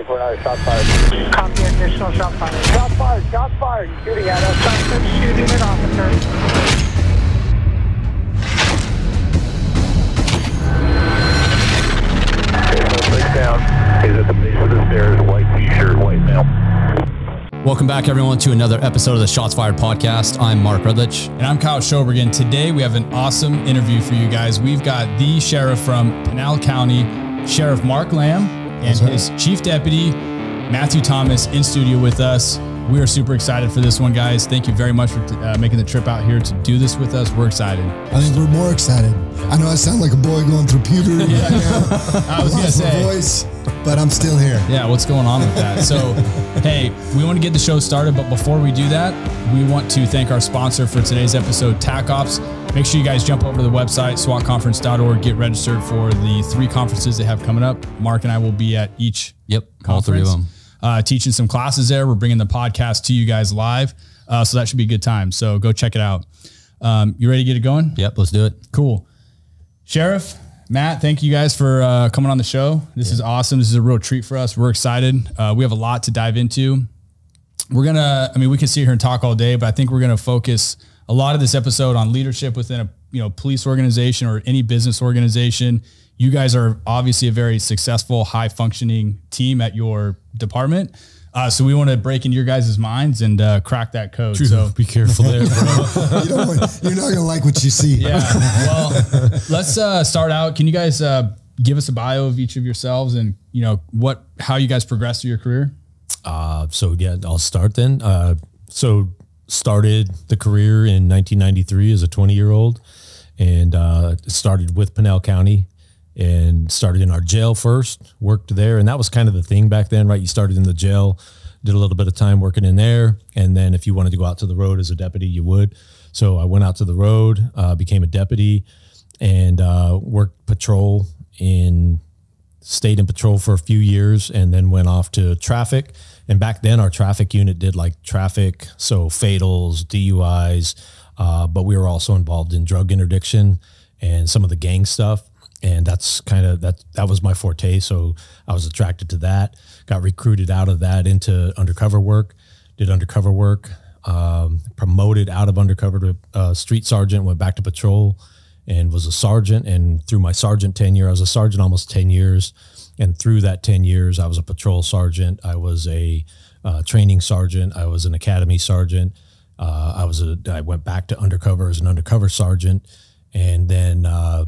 waiting for uh, shot fired. Copy additional shot fired. Shot fired, shot fired. Shooting at us. Suspect shooting at officer. down. He's at the base of the stairs, white t-shirt, white male. Welcome back, everyone, to another episode of the Shots Fired podcast. I'm Mark Rudlich. And I'm Kyle Schobergen. Today we have an awesome interview for you guys. We've got the sheriff from Pinal County, Sheriff Mark Lamb, and his chief deputy, Matthew Thomas, in studio with us. We are super excited for this one, guys. Thank you very much for uh, making the trip out here to do this with us. We're excited. I think we're more excited. I know I sound like a boy going through puberty right now. I was gonna Lost my say, voice, but I'm still here. yeah, what's going on with that? So, hey, we want to get the show started, but before we do that, we want to thank our sponsor for today's episode, TACops. Make sure you guys jump over to the website, swatconference.org, get registered for the three conferences they have coming up. Mark and I will be at each Yep, all three of them. Uh, teaching some classes there. We're bringing the podcast to you guys live. Uh, so that should be a good time. So go check it out. Um, you ready to get it going? Yep, let's do it. Cool. Sheriff, Matt, thank you guys for uh, coming on the show. This is awesome. This is a real treat for us. We're excited. Uh, we have a lot to dive into. We're going to, I mean, we can sit here and talk all day, but I think we're going to focus a lot of this episode on leadership within a, you know, police organization or any business organization. You guys are obviously a very successful, high functioning team at your department. Uh, so we want to break into your guys' minds and uh, crack that code. So be careful there, bro. You don't want, you're not going to like what you see. yeah. Well, let's uh, start out. Can you guys uh, give us a bio of each of yourselves and you know what how you guys progressed through your career? Uh, so yeah, I'll start then. Uh, so started the career in 1993 as a 20 year old, and uh, started with Pinal County, and started in our jail first. Worked there, and that was kind of the thing back then, right? You started in the jail, did a little bit of time working in there, and then if you wanted to go out to the road as a deputy, you would. So I went out to the road, uh, became a deputy, and uh, worked patrol in stayed in patrol for a few years and then went off to traffic. And back then, our traffic unit did like traffic, so fatals, DUIs, uh, but we were also involved in drug interdiction and some of the gang stuff. And that's kind of that. That was my forte, so I was attracted to that. Got recruited out of that into undercover work. Did undercover work. Um, promoted out of undercover to uh, street sergeant. Went back to patrol and was a sergeant. And through my sergeant tenure, I was a sergeant almost 10 years. And through that 10 years, I was a patrol sergeant. I was a uh, training sergeant. I was an academy sergeant. Uh, I was a, I went back to undercover as an undercover sergeant. And then uh,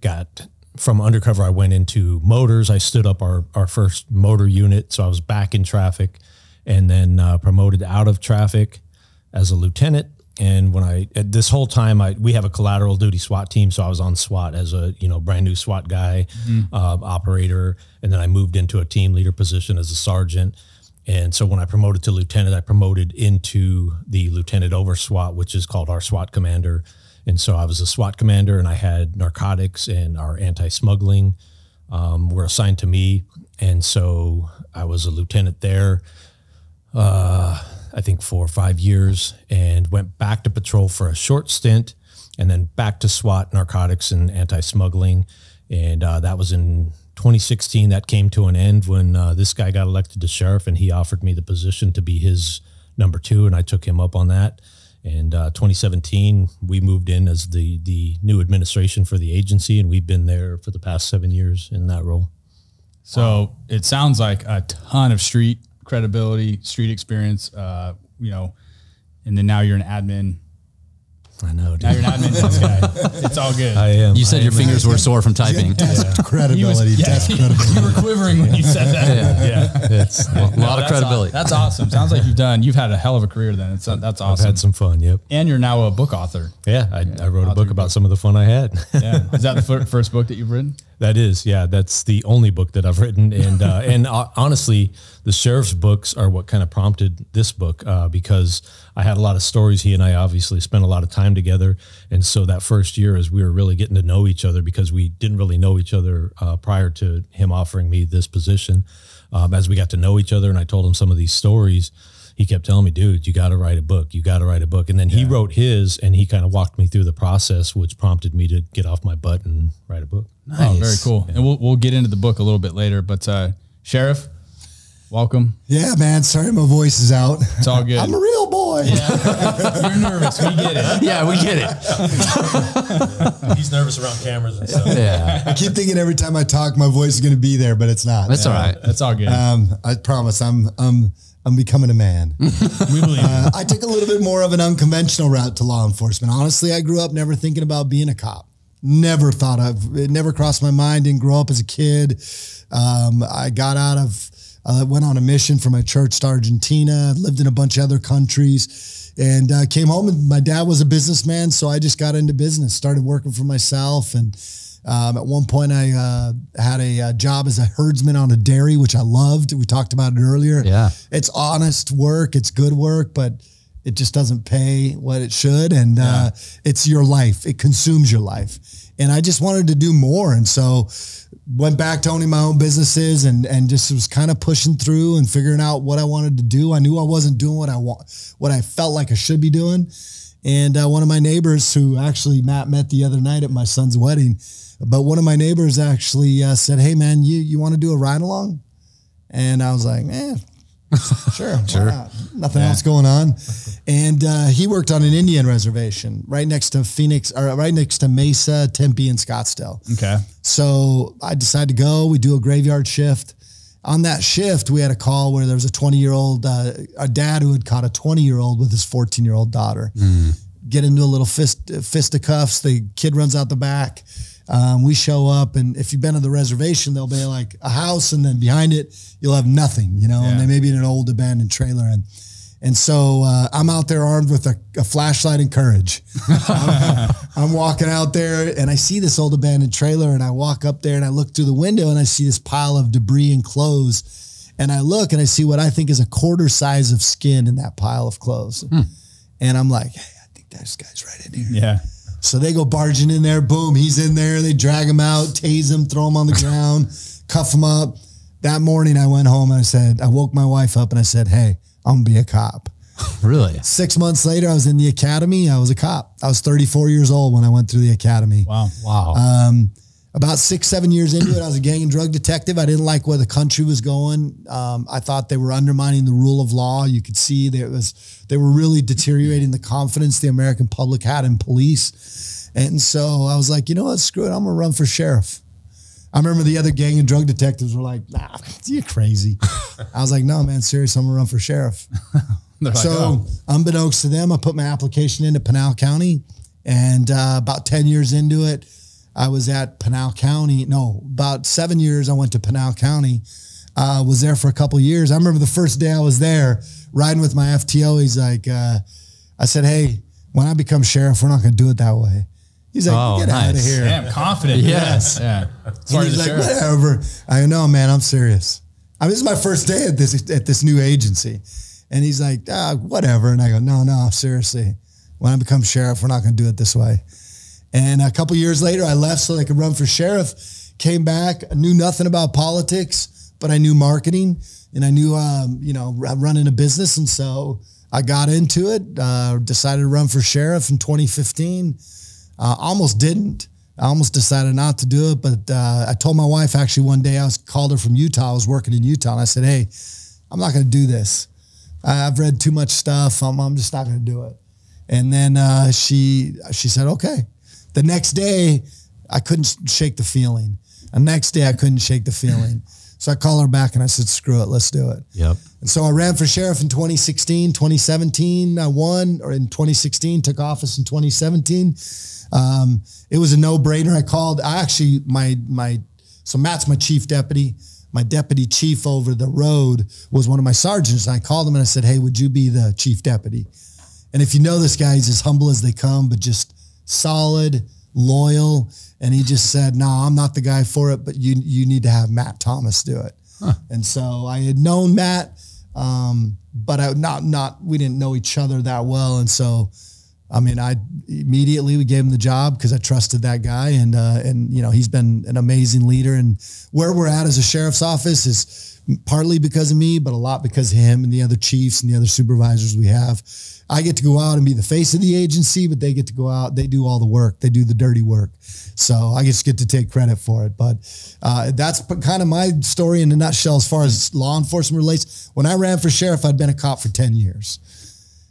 got from undercover, I went into motors. I stood up our, our first motor unit. So I was back in traffic and then uh, promoted out of traffic as a lieutenant. And when I at this whole time, I we have a collateral duty SWAT team, so I was on SWAT as a you know brand new SWAT guy, uh, operator, and then I moved into a team leader position as a sergeant. And so when I promoted to lieutenant, I promoted into the lieutenant over SWAT, which is called our SWAT commander. And so I was a SWAT commander, and I had narcotics and our anti-smuggling um, were assigned to me, and so I was a lieutenant there. Uh, I think four or five years, and went back to patrol for a short stint, and then back to SWAT, narcotics and anti-smuggling, and uh, that was in 2016. That came to an end when uh, this guy got elected to sheriff, and he offered me the position to be his number two, and I took him up on that. And uh, 2017, we moved in as the the new administration for the agency, and we've been there for the past seven years in that role. So it sounds like a ton of street credibility, street experience. Uh, you know, and then now you're an admin. I know, dude. Now you're not an admin desk guy. It's all good. I am. You said I your am. fingers were sore from typing. Test credibility. He was- yeah, test you were quivering when you said that. yeah. yeah. It's, A lot of credibility. That's awesome. Sounds like you've done. You've had a hell of a career. Then it's that's I've awesome. had some fun. Yep. and you're now a book author. Yeah, I, I wrote a book about some of the fun I had. Yeah, is that the fir- first book that you've written? that is, yeah, that's the only book that I've written, and uh, and uh, honestly, the sheriff's books are what kind of prompted this book uh, because I had a lot of stories. He and I obviously spent a lot of time together, and so that first year, as we were really getting to know each other, because we didn't really know each other uh, prior to him offering me this position. Um, as we got to know each other, and I told him some of these stories. He kept telling me, dude, you got to write a book. You got to write a book. And then he wrote his and he kind of walked me through the process, which prompted me to get off my butt and write a book. Oh, very cool. And we'll we'll get into the book a little bit later. But uh, sheriff, welcome. Yeah, man. Sorry, my voice is out. It's all good. I'm a real boy. You're nervous. We get it. Yeah, we get it. He's nervous around cameras and stuff. Yeah, I keep thinking every time I talk, my voice is going to be there, but it's not. that's all right. That's all good. Um, I promise. I'm I'm I'm becoming a man. we believe. Uh, I took a little bit more of an unconventional route to law enforcement. Honestly, I grew up never thinking about being a cop. Never thought of it. Never crossed my mind. Didn't grow up as a kid. Um, I got out of. I went on a mission for my church to Argentina. Lived in a bunch of other countries, and uh, came home. And my dad was a businessman, so I just got into business. Started working for myself, and um, at one point I uh, had a, uh job as a herdsman on a dairy, which I loved. We talked about it earlier. Yeah. it's honest work. It's good work, but it just doesn't pay what it should. And uh, it's your life. It consumes your life. And I just wanted to do more. And so went back to owning my own businesses and, and just was kind of pushing through and figuring out what I wanted to do. I knew I wasn't doing what I want, what I felt like I should be doing. And uh, one of my neighbors who actually Matt met the other night at my son's wedding, but one of my neighbors actually uh, said, Hey man, you, you want to do a ride along? And I was like, eh, sure, sure. Nothing else going on. And uh, he worked on an Indian reservation right next to Phoenix, or right next to Mesa, Tempe, and Scottsdale. okay. So I decided to go. We do a graveyard shift. On that shift, we had a call where there was a 20 year old, uh, a dad who had caught a 20 year old with his 14 year old daughter. Get into a little fist, fisticuffs. The kid runs out the back. Um, we show up, and if you've been to the reservation, there'll be like a house, and then behind it, you'll have nothing, you know, and they may be in an old abandoned trailer. And and so uh, I'm out there armed with a, a flashlight and courage. I'm, I'm walking out there and I see this old abandoned trailer and I walk up there and I look through the window and I see this pile of debris and clothes. And I look and I see what I think is a quarter size of skin in that pile of clothes. And I'm like, hey, I think this guy's right in here. Yeah. So they go barging in there. Boom, he's in there. They drag him out, tase him, throw him on the ground, cuff him up. That morning I went home and I said, I woke my wife up and I said, hey, I'm gonna be a cop. Really? Six months later, I was in the academy. I was a cop. I was 34 years old when I went through the academy. Wow. Wow. Um, about six, seven years into it, I was a gang and drug detective. I didn't like where the country was going. Um, I thought they were undermining the rule of law. You could see there was they were really deteriorating the confidence the American public had in police. And so I was like, you know what, screw it, I'm gonna run for sheriff. I remember the other gang and drug detectives were like, nah, you're crazy. I was like, no, man, serious, I'm gonna run for sheriff. Like, So, oh, unbeknownst to them, I put my application into Pinal County, and uh, about ten years into it, I was at Pinal County. No, about seven years, I went to Pinal County. Uh, was there for a couple years. I remember the first day I was there, riding with my FTO. He's like, uh, I said, "Hey, when I become sheriff, we're not going to do it that way." He's like, Oh, "Get out of nice. here." damn, confident. Yes. Yeah. And Sorry, he's like, sheriff. whatever. I go, no, man, I'm serious. I mean, this is my first day at this at this new agency. And he's like, ah, whatever. And I go, no, no, seriously. When I become sheriff, we're not going to do it this way. And a couple years later, I left so I could run for sheriff. Came back, knew nothing about politics, but I knew marketing and I knew, um, you know, running a business. And so I got into it. Uh, decided to run for sheriff in 2015. Uh, almost didn't. I almost decided not to do it, but uh, I told my wife actually one day I was called her from Utah. I was working in Utah, and I said, "Hey, I'm not going to do this. I've read too much stuff. I'm, I'm just not going to do it." And then uh, she she said, "Okay." The next day, I couldn't shake the feeling. The next day, I couldn't shake the feeling. So I called her back and I said, "Screw it, let's do it." Yep. And so I ran for sheriff in 2016, 2017, I won, or in 2016, took office in 2017. Um, it was a no brainer. I called, I actually, my, my, so Matt's my chief deputy. My deputy chief over the road was one of my sergeants. And I called him and I said, Hey, would you be the chief deputy? And if you know this guy, he's as humble as they come, but just solid, loyal. And he just said, No, I'm not the guy for it, but you, you need to have Matt Thomas do it. And so I had known Matt, um, but I not not we didn't know each other that well. And so, I mean, I immediately we gave him the job because I trusted that guy, and uh, and you know he's been an amazing leader. And where we're at as a sheriff's office is partly because of me, but a lot because of him and the other chiefs and the other supervisors we have. I get to go out and be the face of the agency, but they get to go out. They do all the work. They do the dirty work. So I just get to take credit for it. But uh, that's kind of my story in a nutshell as far as law enforcement relates. When I ran for sheriff, I'd been a cop for 10 years.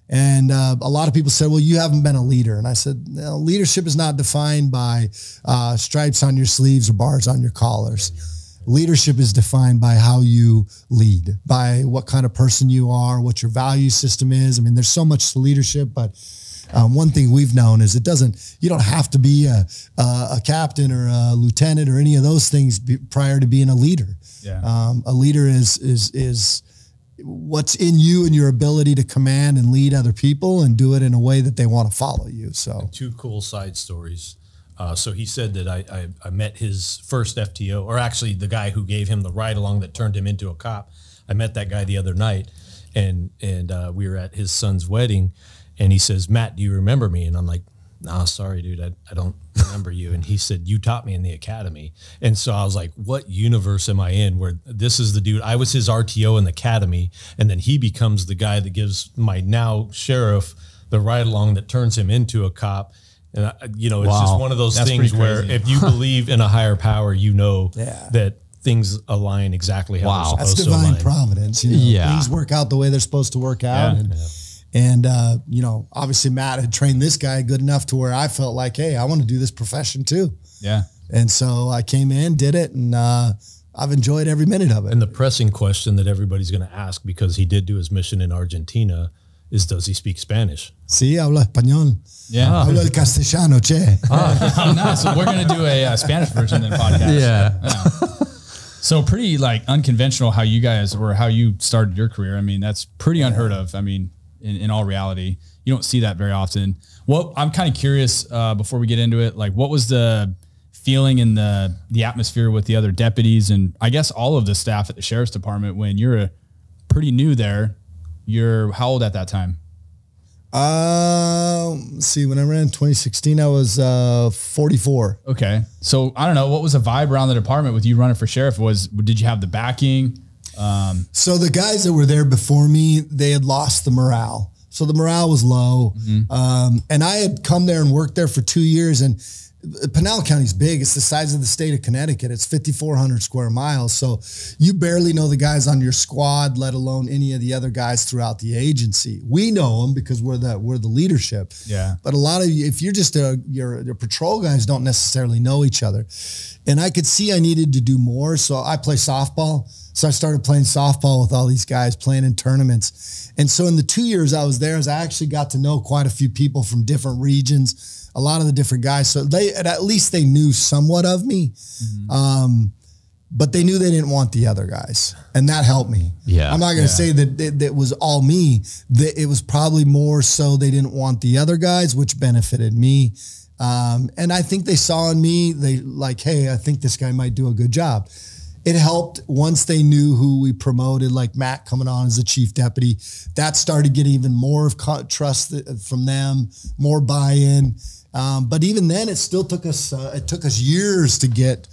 And uh, a lot of people said, well, you haven't been a leader. And I said, no, leadership is not defined by uh, stripes on your sleeves or bars on your collars. Leadership is defined by how you lead, by what kind of person you are, what your value system is. I mean, there's so much to leadership, but um, one thing we've known is it doesn't, you don't have to be a, a, a captain or a lieutenant or any of those things prior to being a leader. Yeah. Um, a leader is, is, is, what's in you and your ability to command and lead other people and do it in a way that they want to follow you. So two cool side stories. Uh, so he said that I, I, I met his first FTO, or actually the guy who gave him the ride along that turned him into a cop. I met that guy the other night, and and uh, we were at his son's wedding, and he says, "Matt, do you remember me?" And I'm like, "Nah, sorry, dude, I, I don't remember you." And he said, "You taught me in the academy." And so I was like, "What universe am I in? Where this is the dude? I was his RTO in the academy, and then he becomes the guy that gives my now sheriff the ride along that turns him into a cop." And I, you know, it's Wow. just one of those That's things where if you believe in a higher power, you know Yeah. that things align exactly how Wow. they're that's supposed to divine align. providence. You know, Yeah. things work out the way they're supposed to work out. Yeah. And, and uh, you know, obviously Matt had trained this guy good enough to where I felt like, hey, I want to do this profession too. Yeah. And so I came in, did it, and uh, I've enjoyed every minute of it. And the pressing question that everybody's going to ask because he did do his mission in Argentina is, does he speak Spanish? Sí, habla español. Yeah. Habla el castellano, che. Oh, nice. So we're gonna do a uh, Spanish version of the podcast. Yeah. So pretty like unconventional how you guys or how you started your career. I mean, that's pretty unheard of. I mean, in, in all reality, you don't see that very often. What I'm kind of curious uh, before we get into it, like what was the feeling in the the atmosphere with the other deputies and I guess all of the staff at the sheriff's department when you're a pretty new there. You're how old at that time? Um, let's see, when I ran in 2016, I was uh, 44. Okay. So I don't know what was the vibe around the department with you running for sheriff. Was did you have the backing? So the guys that were there before me, they had lost the morale. So the morale was low. Um, and I had come there and worked there for two years. And Pinal County's big. It's the size of the state of Connecticut. It's 5,400 square miles. So you barely know the guys on your squad, let alone any of the other guys throughout the agency. We know them because we're the we're the leadership. Yeah. But a lot of you, if you're just a your your patrol guys, don't necessarily know each other. And I could see I needed to do more. So I play softball. So I started playing softball with all these guys, playing in tournaments. And so in the two years I was there, I actually got to know quite a few people from different regions, a lot of the different guys. So they at least they knew somewhat of me. Um, but they knew they didn't want the other guys, and that helped me. Yeah. I'm not going to say that it, that was all me. That it was probably more so they didn't want the other guys, which benefited me. Um, and I think they saw in me, they like, hey, I think this guy might do a good job. It helped once they knew who we promoted, like Matt coming on as the chief deputy. That started getting even more of trust from them, more buy-in. Um, but even then, it still took us. Uh, it took us years to get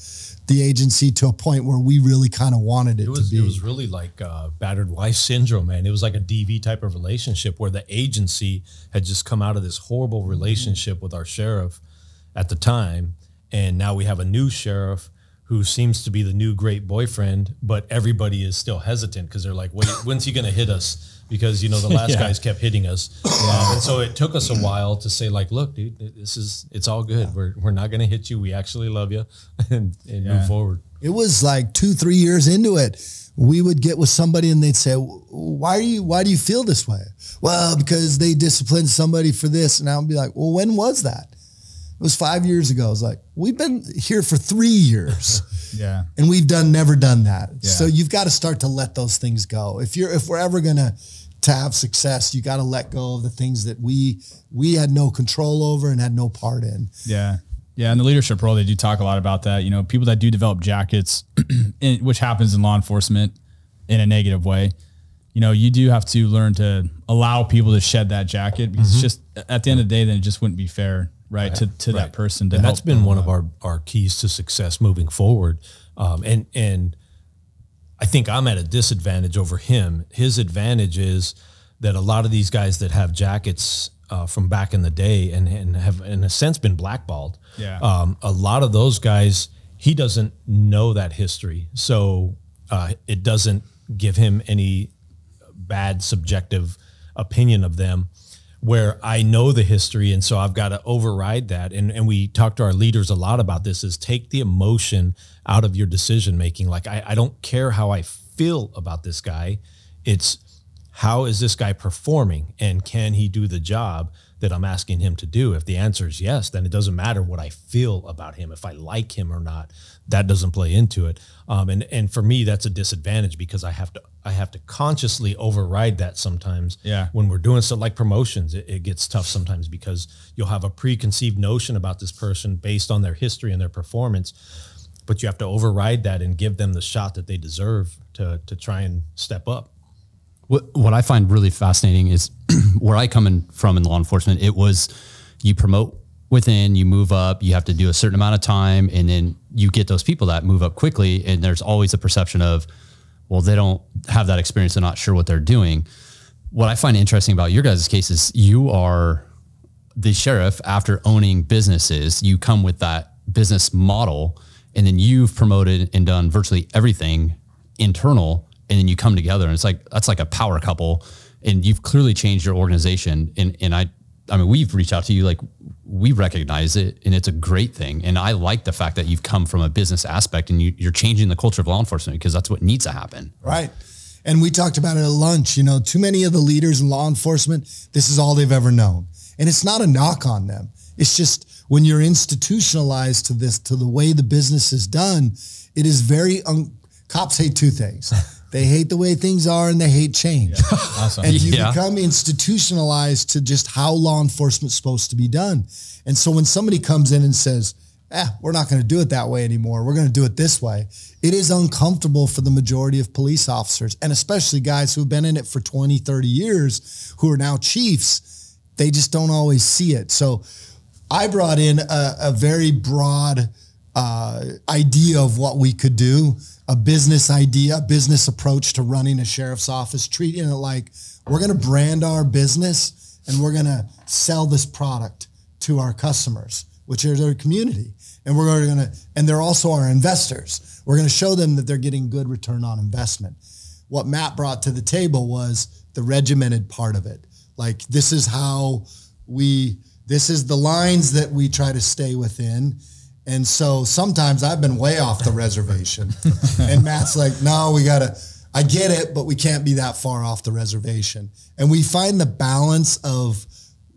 the agency to a point where we really kind of wanted it, It was to be. it was really like uh, battered wife syndrome, man. It was like a DV type of relationship where the agency had just come out of this horrible relationship with our sheriff at the time, and now we have a new sheriff who seems to be the new great boyfriend, but everybody is still hesitant because they're like, "Wait, when's he going to hit us?" Because you know the last Yeah. guys kept hitting us, um, and so it took us a while to say, like, "Look, dude, this is it's all good. We're we're not going to hit you. We actually love you, and, and Yeah. move forward." it was like two, three years into it. We would get with somebody and they'd say, why are you, why do you feel this way? Well, because they disciplined somebody for this. And I would be like, well, when was that? It was five years ago. I was like, we've been here for three years Yeah. and we've done, never done that. Yeah. So you've got to start to let those things go. If you're, if we're ever going to, to have success, you got to let go of the things that we, we had no control over and had no part in. Yeah. Yeah. In the leadership role, they do talk a lot about that. You know, people that do develop jackets, in, which happens in law enforcement in a negative way, you know, you do have to learn to allow people to shed that jacket because it's just at the end of the day, then it just wouldn't be fair, right, to, to that person. To and that's help been one of our, our keys to success moving forward. Um, and and I think I'm at a disadvantage over him. His advantage is that a lot of these guys that have jackets uh, from back in the day and, and have in a sense been blackballed. Yeah. Um, a lot of those guys, he doesn't know that history, so uh, it doesn't give him any bad subjective opinion of them where I know the history and so I've got to override that. And and we talk to our leaders a lot about this is take the emotion out of your decision making like I, I don't care how I feel about this guy. It's how is this guy performing? And can he do the job that I'm asking him to do? If the answer is yes then it doesn't matter what I feel about him if I like him or not. That doesn't play into it. Um, and and for me that's a disadvantage because I have to I have to consciously override that sometimes Yeah. when we're doing stuff like promotions it, it gets tough sometimes because you'll have a preconceived notion about this person based on their history and their performance but you have to override that and give them the shot that they deserve to to try and step up What, what I find really fascinating is where I come in from in law enforcement, it was you promote within, you move up, you have to do a certain amount of time, and then you get those people that move up quickly. And there's always a perception of, well, they don't have that experience, they're not sure what they're doing. What I find interesting about your guys' case is you are the sheriff after owning businesses, you come with that business model, and then you've promoted and done virtually everything internal, and then you come together, and it's like that's like a power couple, and you've clearly changed your organization. And and I, I mean, we've reached out to you like we recognize it, and it's a great thing. And I like the fact that you've come from a business aspect, and you, you're changing the culture of law enforcement because that's what needs to happen. Right. And we talked about it at lunch. You know, too many of the leaders in law enforcement, this is all they've ever known. And it's not a knock on them. It's just when you're institutionalized to this, to the way the business is done, it is very, un- cops hate two things. They hate the way things are and they hate change. Awesome. And you Yeah. become institutionalized to just how law enforcement's supposed to be done. And so when somebody comes in and says, eh, we're not going to do it that way anymore. We're going to do it this way. It is uncomfortable for the majority of police officers and especially guys who've been in it for 20, 30 years who are now chiefs. They just don't always see it. So I brought in a, a very broad uh, idea of what we could do, a business idea, a business approach to running a sheriff's office, treating it like we're going to brand our business and we're going to sell this product to our customers, which is our community. And we're going to, and they're also our investors. We're going to show them that they're getting good return on investment. What Matt brought to the table was the regimented part of it. Like this is how we, this is the lines that we try to stay within. And so sometimes I've been way off the reservation. and Matt's like, no, we got to, I get it, but we can't be that far off the reservation. And we find the balance of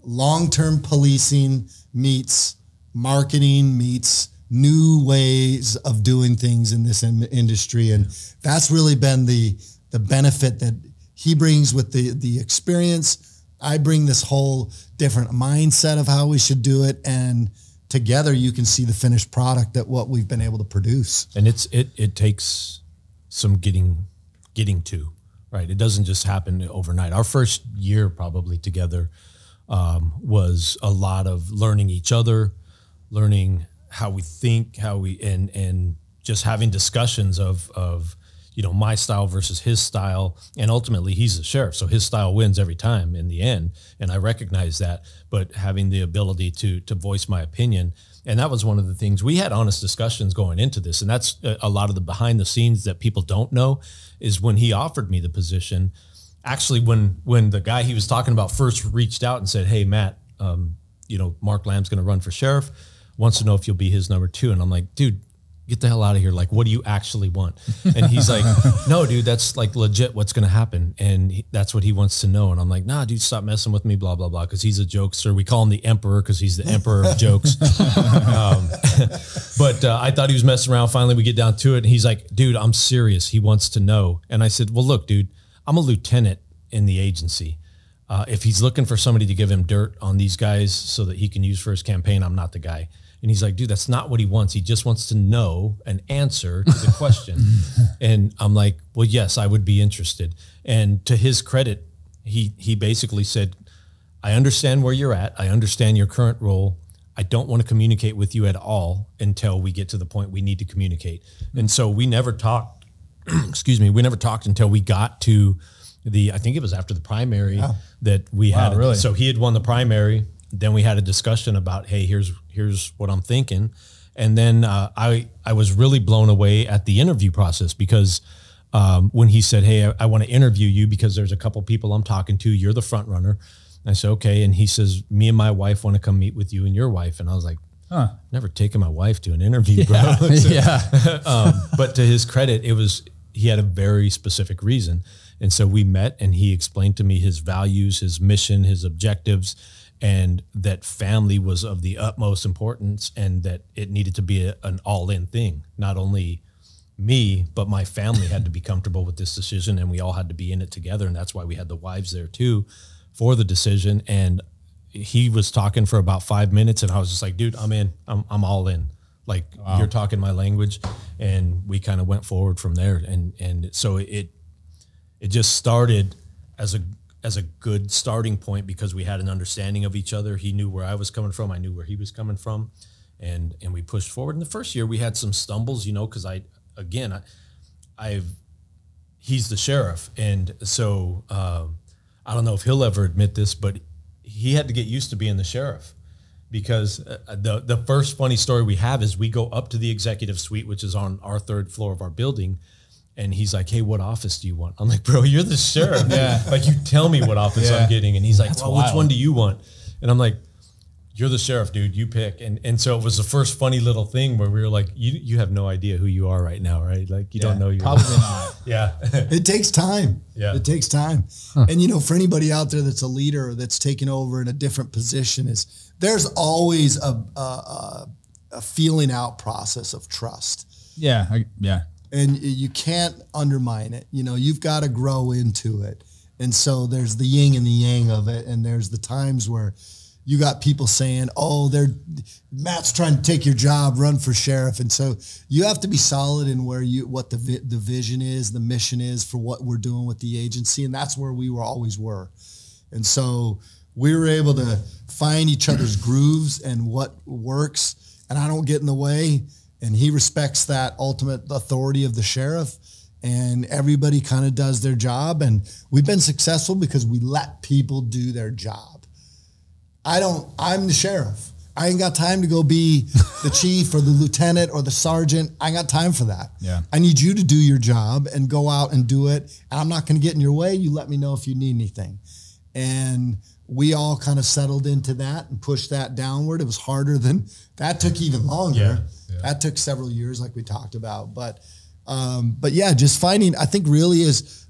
long term policing meets marketing, meets new ways of doing things in this in- industry. And that's really been the, the benefit that he brings with the, the experience. I bring this whole different mindset of how we should do it. And together you can see the finished product that what we've been able to produce. and it's it it takes some getting getting to right it doesn't just happen overnight our first year probably together um, was a lot of learning each other learning how we think how we and and just having discussions of of you know my style versus his style. And ultimately he's the sheriff so his style wins every time in the end and i recognize that. But having the ability to to voice my opinion and that was one of the things we had honest discussions going into this and that's a, a lot of the behind the scenes that people don't know is when he offered me the position actually when when the guy he was talking about first reached out and said hey matt um, you know mark lamb's going to run for sheriff wants to know if you'll be his number two and i'm like dude get the hell out of here like what do you actually want? And he's like no dude that's like legit what's going to happen. And he, that's what he wants to know. And i'm like nah dude stop messing with me blah blah blah because he's a jokester. We call him the emperor because he's the emperor of jokes. Um, but uh, i thought he was messing around. Finally we get down to it and he's like dude i'm serious. He wants to know. And i said well look dude i'm a lieutenant in the agency. Uh, if he's looking for somebody to give him dirt on these guys so that he can use for his campaign, I'm not the guy. And he's like, dude, that's not what he wants. He just wants to know an answer to the question. and I'm like, well, yes, I would be interested. And to his credit, he he basically said, I understand where you're at. I understand your current role. I don't want to communicate with you at all until we get to the point we need to communicate. And so we never talked excuse me, we never talked until we got to the, I think it was after the primary that we Wow, had. really? So he had won the primary. Then we had a discussion about, hey, here's here's what I'm thinking. And then uh, I I was really blown away at the interview process because um, when he said, hey, I, I want to interview you because there's a couple people I'm talking to. You're the front runner. I said, okay. And he says, me and my wife want to come meet with you and your wife. And I was like, Huh. never taken my wife to an interview, bro. yeah. um, but to his credit, it was he had a very specific reason, and so we met, and he explained to me his values, his mission, his objectives, and that family was of the utmost importance, and that it needed to be a, an all-in thing. Not only me, but my family had to be comfortable with this decision, and we all had to be in it together, and that's why we had the wives there too for the decision. And he was talking for about five minutes, and I was just like, "Dude, I'm in. I'm I'm all in." Like you're talking my language, and we kind of went forward from there. And and so it it just started as a as a good starting point because we had an understanding of each other. He knew where I was coming from. I knew where he was coming from, and and we pushed forward. In the first year, we had some stumbles, you know, because I again I I've he's the sheriff, and so um, I don't know if he'll ever admit this, but he had to get used to being the sheriff because uh, the the first funny story we have is we go up to the executive suite, which is on our third floor of our building. And he's like, "Hey, what office do you want?" I'm like, "Bro, you're the sheriff. Yeah. Like, you tell me what office Yeah. I'm getting." And he's like, "Well, which one do you want?" And I'm like, "You're the sheriff, dude. You pick." And and so it was the first funny little thing where we were like, "You you have no idea who you are right now, right? Like, you don't know your Probably not. yeah, It takes time. Yeah. It takes time. And you know, for anybody out there that's a leader that's taken over in a different position, is there's always a a, a, a feeling out process of trust. Yeah. I, yeah. And you can't undermine it. You know, you've got to grow into it. And so there's the yin and the yang of it, and there's the times where you got people saying, "Oh, they're Matt's trying to take your job, run for sheriff," and so you have to be solid in where you what the vi- the vision is, the mission is for what we're doing with the agency, and that's where we were always were. And so we were able to find each other's grooves and what works. And I don't get in the way. And he respects that ultimate authority of the sheriff. And everybody kind of does their job. And we've been successful because we let people do their job. I don't, I'm the sheriff. I ain't got time to go be the chief or the lieutenant or the sergeant. I ain't got time for that. Yeah. I need you to do your job and go out and do it. And I'm not going to get in your way. You let me know if you need anything. And we all kind of settled into that and pushed that downward. It was harder than that took even longer. That took several years, like we talked about. But, um, but yeah, just finding, I think really is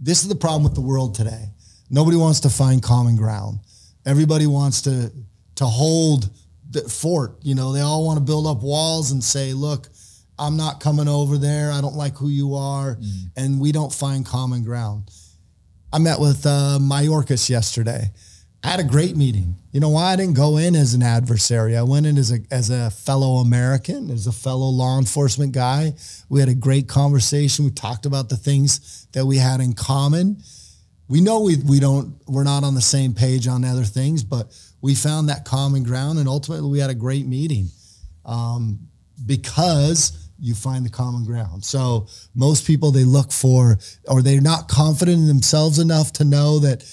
this is the problem with the world today. Nobody wants to find common ground. Everybody wants to to hold the fort. You know, they all want to build up walls and say, "Look, I'm not coming over there. I don't like who you are," and we don't find common ground. I met with uh, Mayorkas yesterday. Had a great meeting. You know why I didn't go in as an adversary? I went in as a as a fellow American, as a fellow law enforcement guy. We had a great conversation. We talked about the things that we had in common. We know we we don't we're not on the same page on other things, but we found that common ground, and ultimately we had a great meeting um, because you find the common ground. So most people they look for, or they're not confident in themselves enough to know that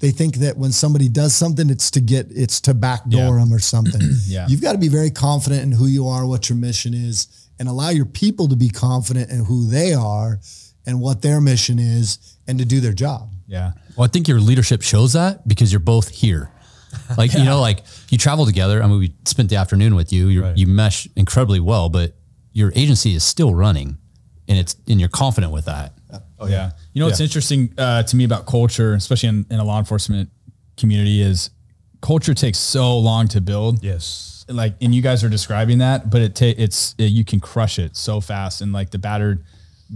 they think that when somebody does something, it's to get, it's to backdoor Yeah. them or something. Yeah. You've got to be very confident in who you are, what your mission is, and allow your people to be confident in who they are and what their mission is, and to do their job. Yeah. Well, I think your leadership shows that because you're both here. Like, you know, like you travel together. I mean, we spent the afternoon with you. you Right. You mesh incredibly well, but your agency is still running and it's, and you're confident with that. Oh yeah. You know what's interesting uh, to me about culture, especially in, in a law enforcement community, is culture takes so long to build. yes, Like, and you guys are describing that, but it ta- it's it, you can crush it so fast. And like the battered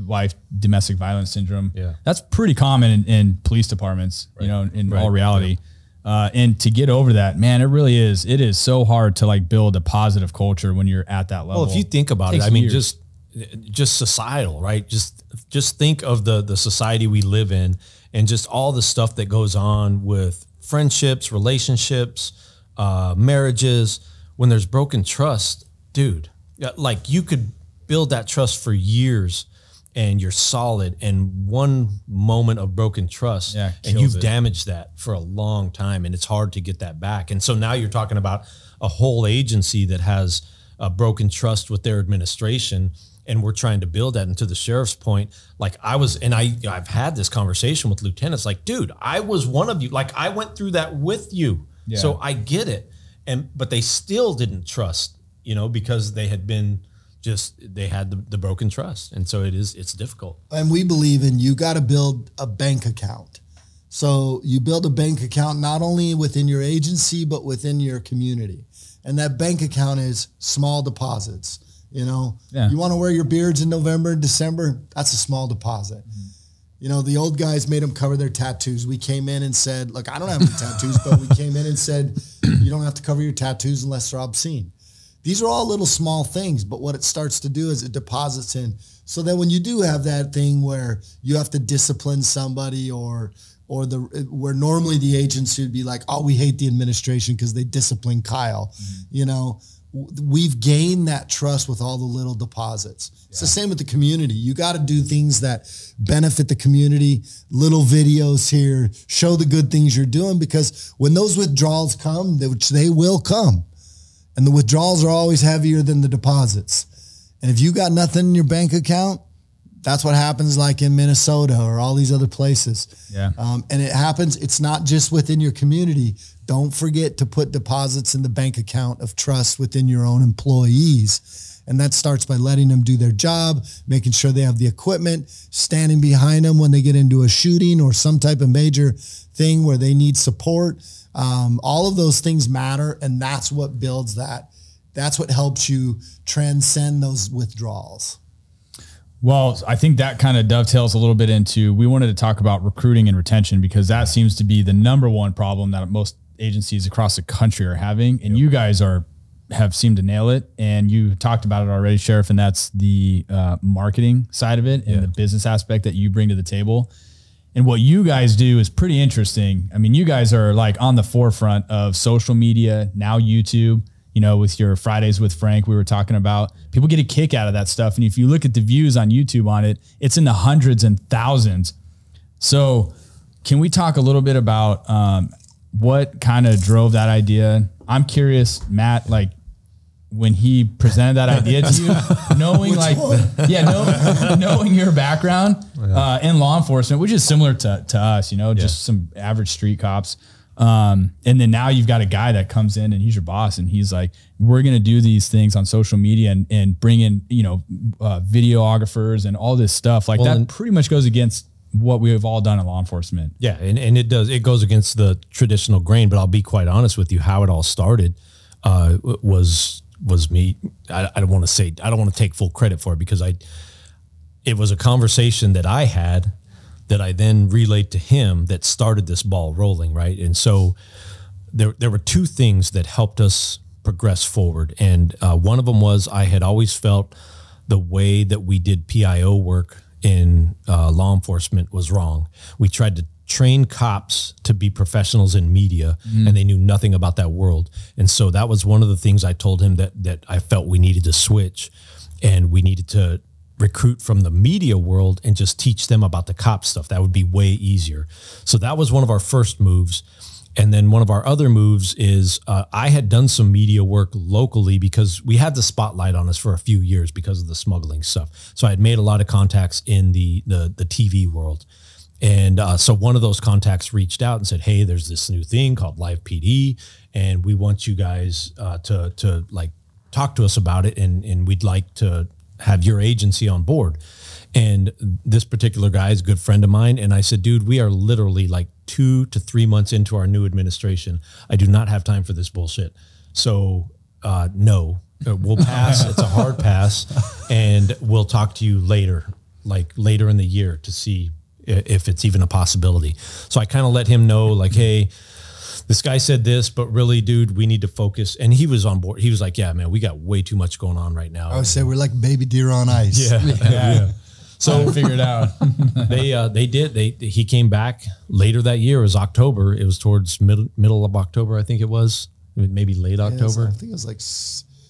wife domestic violence syndrome, Yeah. that's pretty common in, in police departments. You know, in all reality. Uh, and to get over that, man, it really is. It is so hard to like build a positive culture when you're at that level. Well, if you think about it, Takes I mean, years. just just societal, right? Just just think of the the society we live in, and just all the stuff that goes on with friendships, relationships, uh, marriages. When there's broken trust, dude, like you could build that trust for years, and you're solid and one moment of broken trust Yeah, and you've it. damaged that for a long time and it's hard to get that back and so now you're talking about a whole agency that has a broken trust with their administration and we're trying to build that. And to the sheriff's point like i was and i i've had this conversation with lieutenants like dude i was one of you. Like i went through that with you. Yeah. so i get it. And but they still didn't trust you know because they had been just they had the, the broken trust. And so it is it's difficult. And we believe in you got to build a bank account. So you build a bank account not only within your agency but within your community, and that bank account is small deposits. You know, Yeah. you want to wear your beards in November and December. That's a small deposit. Mm-hmm. You know, the old guys made them cover their tattoos. We came in and said, "Look, I don't have any tattoos, but we came in and said, you don't have to cover your tattoos unless they're obscene." These are all little small things, but what it starts to do is it deposits in. So that when you do have that thing where you have to discipline somebody or or the where normally the agency would be like, oh, we hate the administration because they discipline Kyle. Mm-hmm. You know, we've gained that trust with all the little deposits. It's the same with the community. You got to do things that benefit the community, little videos here, show the good things you're doing because when those withdrawals come, they- which they will come, and the withdrawals are always heavier than the deposits. And if you got nothing in your bank account, that's what happens like in Minnesota or all these other places. Yeah. Um, and it happens, it's not just within your community. Don't forget to put deposits in the bank account of trust within your own employees. And that starts by letting them do their job, making sure they have the equipment, standing behind them when they get into a shooting or some type of major thing where they need support. Um, all of those things matter. And that's what builds that. That's what helps you transcend those withdrawals. Well, I think that kind of dovetails a little bit into we wanted to talk about recruiting and retention because that seems to be the number one problem that most agencies across the country are having. And you guys are have seemed to nail it. And you talked about it already, Sheriff, and that's the uh, marketing side of it and the business aspect that you bring to the table. And what you guys do is pretty interesting. I mean, you guys are like on the forefront of social media, now YouTube, you know, with your Fridays with Frank, we were talking about. People get a kick out of that stuff. And if you look at the views on YouTube on it, it's in the hundreds and thousands. So, can we talk a little bit about um, what kind of drove that idea? I'm curious, Matt, like when he presented that idea to you, knowing like, yeah, know, knowing your background uh, in law enforcement, which is similar to, to us, you know, just some average street cops. Um, and then now you've got a guy that comes in and he's your boss and he's like, we're going to do these things on social media and, and bring in, you know, uh, videographers and all this stuff like Well, that pretty much goes against what we have all done in law enforcement. Yeah, and, and it does. It goes against the traditional grain. But I'll be quite honest with you. How it all started uh, was was me. I, I don't want to say. I don't want to take full credit for it because I. It was a conversation that I had that I then relayed to him that started this ball rolling, right? And so there there were two things that helped us progress forward, and uh, one of them was I had always felt the way that we did PIO work in uh, law enforcement was wrong. We tried to train cops to be professionals in media, and they knew nothing about that world. And so that was one of the things I told him that that I felt we needed to switch, and we needed to recruit from the media world and just teach them about the cop stuff. That would be way easier. So that was one of our first moves. And then one of our other moves is uh, I had done some media work locally because we had the spotlight on us for a few years because of the smuggling stuff. So I had made a lot of contacts in the the, the TV world. And uh, so one of those contacts reached out and said, "Hey, there's this new thing called Live PD, and we want you guys uh, to to like talk to us about it, and and we'd like to have your agency on board." And this particular guy is a good friend of mine, and I said, "Dude, we are literally like two to three months into our new administration. I do not have time for this bullshit. So uh, no, Uh, we'll pass. it's a hard pass, and we'll talk to you later, like later in the year, to see if it's even a possibility. So I kind of let him know, like, hey, this guy said this, but really, dude, we need to focus. And he was on board. He was like, yeah, man, we got way too much going on right now. I would say we're like baby deer on ice. yeah, yeah. So figure it out. they uh, they did they he came back later that year. It was October. It was towards middle middle of October, I think it was, maybe late Yeah, October. I think it was like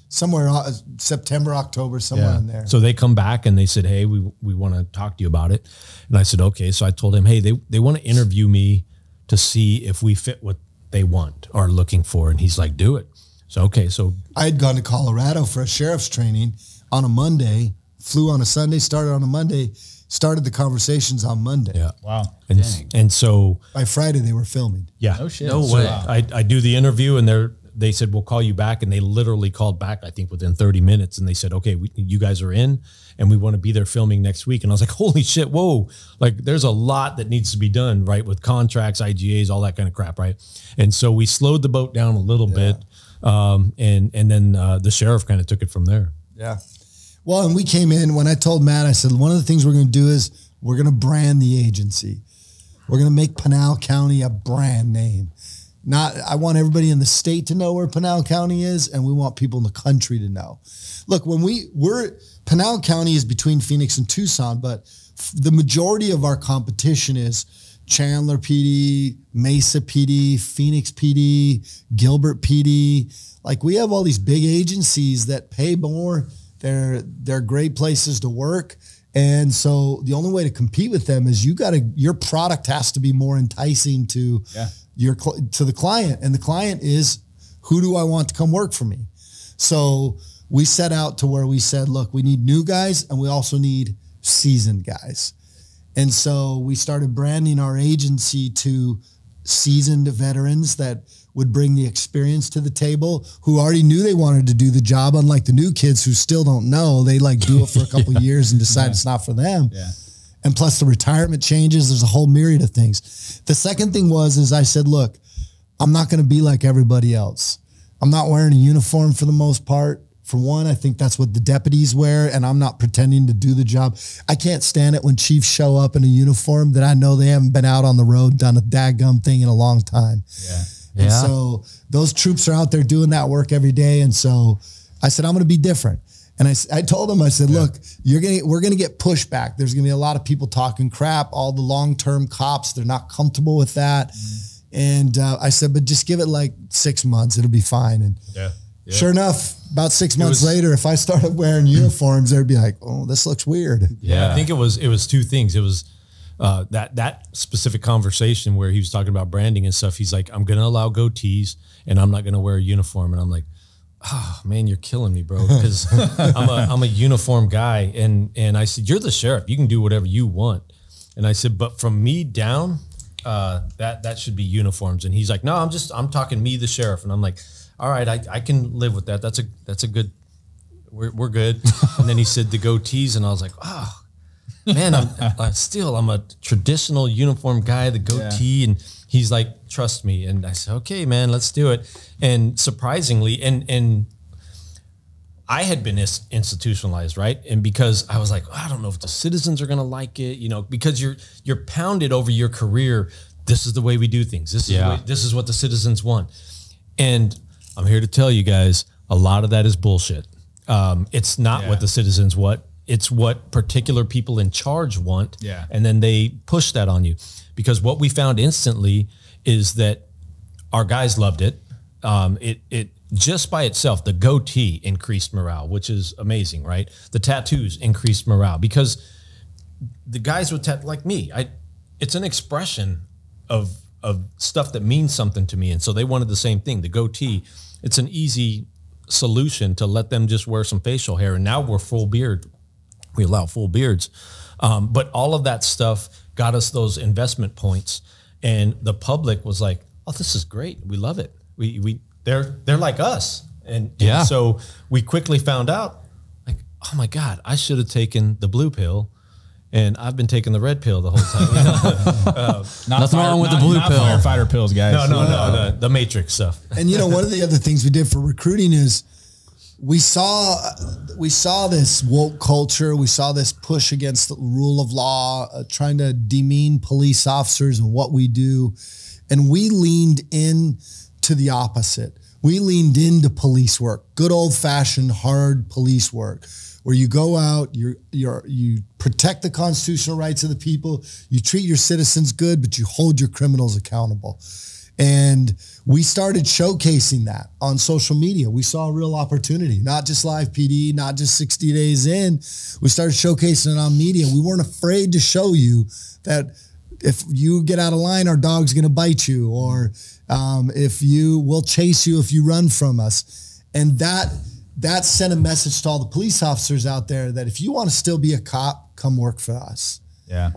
somewhere uh, September, October, somewhere in there. So they come back and they said, "Hey, we we want to talk to you about it." And I said, "Okay." So I told him, "Hey, they they want to interview me to see if we fit what they want or are looking for." And he's like, "Do it." So okay, so I had gone to Colorado for a sheriff's training on a Monday, flew on a Sunday, started on a Monday, started the conversations on Monday. yeah, Wow. and and so By Friday, they were filming. yeah, No shit. no So, way. wow. I I do the interview and they're they said we'll call you back and they literally called back I think within 30 minutes and they said okay we, you guys are in and we want to be there filming next week and I was like holy shit whoa like there's a lot that needs to be done right with contracts IGAs all that kind of crap right and so we slowed the boat down a little bit um, and and then uh, the sheriff kind of took it from there Yeah. Well, and we came in when I told Matt, I said, one of the things we're going to do is we're going to brand the agency. We're going to make Pinal County a brand name. Not, I want everybody in the state to know where Pinal County is, and we want people in the country to know. Look, when we we're Pinal County is between Phoenix and Tucson, but the majority of our competition is Chandler PD, Mesa PD, Phoenix PD, Gilbert PD. Like we have all these big agencies that pay more. They're they're great places to work. And so the only way to compete with them is you got to your product has to be more enticing to Yeah. your to the client and the client is who do I want to come work for me? So we set out to where we said, look, we need new guys and we also need seasoned guys. And so we started branding our agency to seasoned veterans that would bring the experience to the table who already knew they wanted to do the job unlike the new kids who still don't know. They like do it for a couple years and decide it's not for them. Yeah. and plus the retirement changes there's a whole myriad of things. The second thing was is i said look i'm not going to be like everybody else. I'm not wearing a uniform for the most part. For one i think that's what the deputies wear and i'm not pretending to do the job. I can't stand it when chiefs show up in a uniform that i know they haven't been out on the road done a daggum thing in a long time. Yeah. And Yeah. so those troops are out there doing that work every day. And so I said, I'm going to be different. And I, I told him, I said, look, you're going to, we're going to get pushback. There's going to be a lot of people talking crap. All the long-term cops, they're not comfortable with that. And uh, I said, but just give it like six months. It'll be fine. And yeah sure enough, about six months was- later, if I started wearing uniforms, they'd be like, oh, this looks weird. Yeah, I think it was it was two things. It was uh, that that specific conversation where he was talking about branding and stuff. He's like, "I'm going to allow goatees, and I'm not going to wear a uniform." And I'm like, "Oh man, you're killing me, bro." Because I'm a I'm a uniform guy, and and I said, "You're the sheriff. You can do whatever you want." And I said, "But from me down, uh, that that should be uniforms." And he's like, "No, I'm just I'm talking me, the sheriff." And I'm like, "All right, I, I can live with that. That's a that's a good." We're, we're good. And then he said the goatees, and I was like, oh, man, I'm, i still I'm a traditional uniform guy, the goatee, and he's like, trust me. And I said, okay, man, let's do it. And surprisingly, and and I had been institutionalized, right? And because I was like, I don't know if the citizens are gonna like it, you know, because you're you're pounded over your career. This is the way we do things. This is Yeah. way, this is what the citizens want. And I'm here to tell you guys, a lot of that is bullshit. Um, it's not Yeah. what the citizens want. It's what particular people in charge want. Yeah. And then they push that on you. Because what we found instantly is that our guys loved it. Um, it it just by itself, the goatee increased morale, which is amazing, right? The tattoos increased morale because the guys with tat like me, I it's an expression of of stuff that means something to me, and so they wanted the same thing. The goatee, it's an easy solution to let them just wear some facial hair, and now we're full beard. We allow full beards, um, but all of that stuff got us those investment points, and the public was like, "Oh, this is great. We love it. We we they're they're like us." And, and Yeah. so we quickly found out, like, oh my god, I should have taken the blue pill. And I've been taking the red pill the whole time. you know? Not Nothing wrong with the blue not pill. Firefighter pills, guys. no, no, no, the, the Matrix stuff. And you know, one of the other things we did for recruiting is we saw we saw this woke culture. We saw this push against the rule of law, uh, trying to demean police officers and what we do, and we leaned in to the opposite. We leaned into police work, good old fashioned hard police work, where you go out, you you you protect the constitutional rights of the people, you treat your citizens good, but you hold your criminals accountable. And we started showcasing that on social media. We saw a real opportunity, not just live PD, not just 60 days in. We started showcasing it on media. We weren't afraid to show you that if you get out of line, our dog's going to bite you, or um, if you will chase you if you run from us. And that that sent a message to all the police officers out there that if you want to still be a cop, come work for us. Yeah.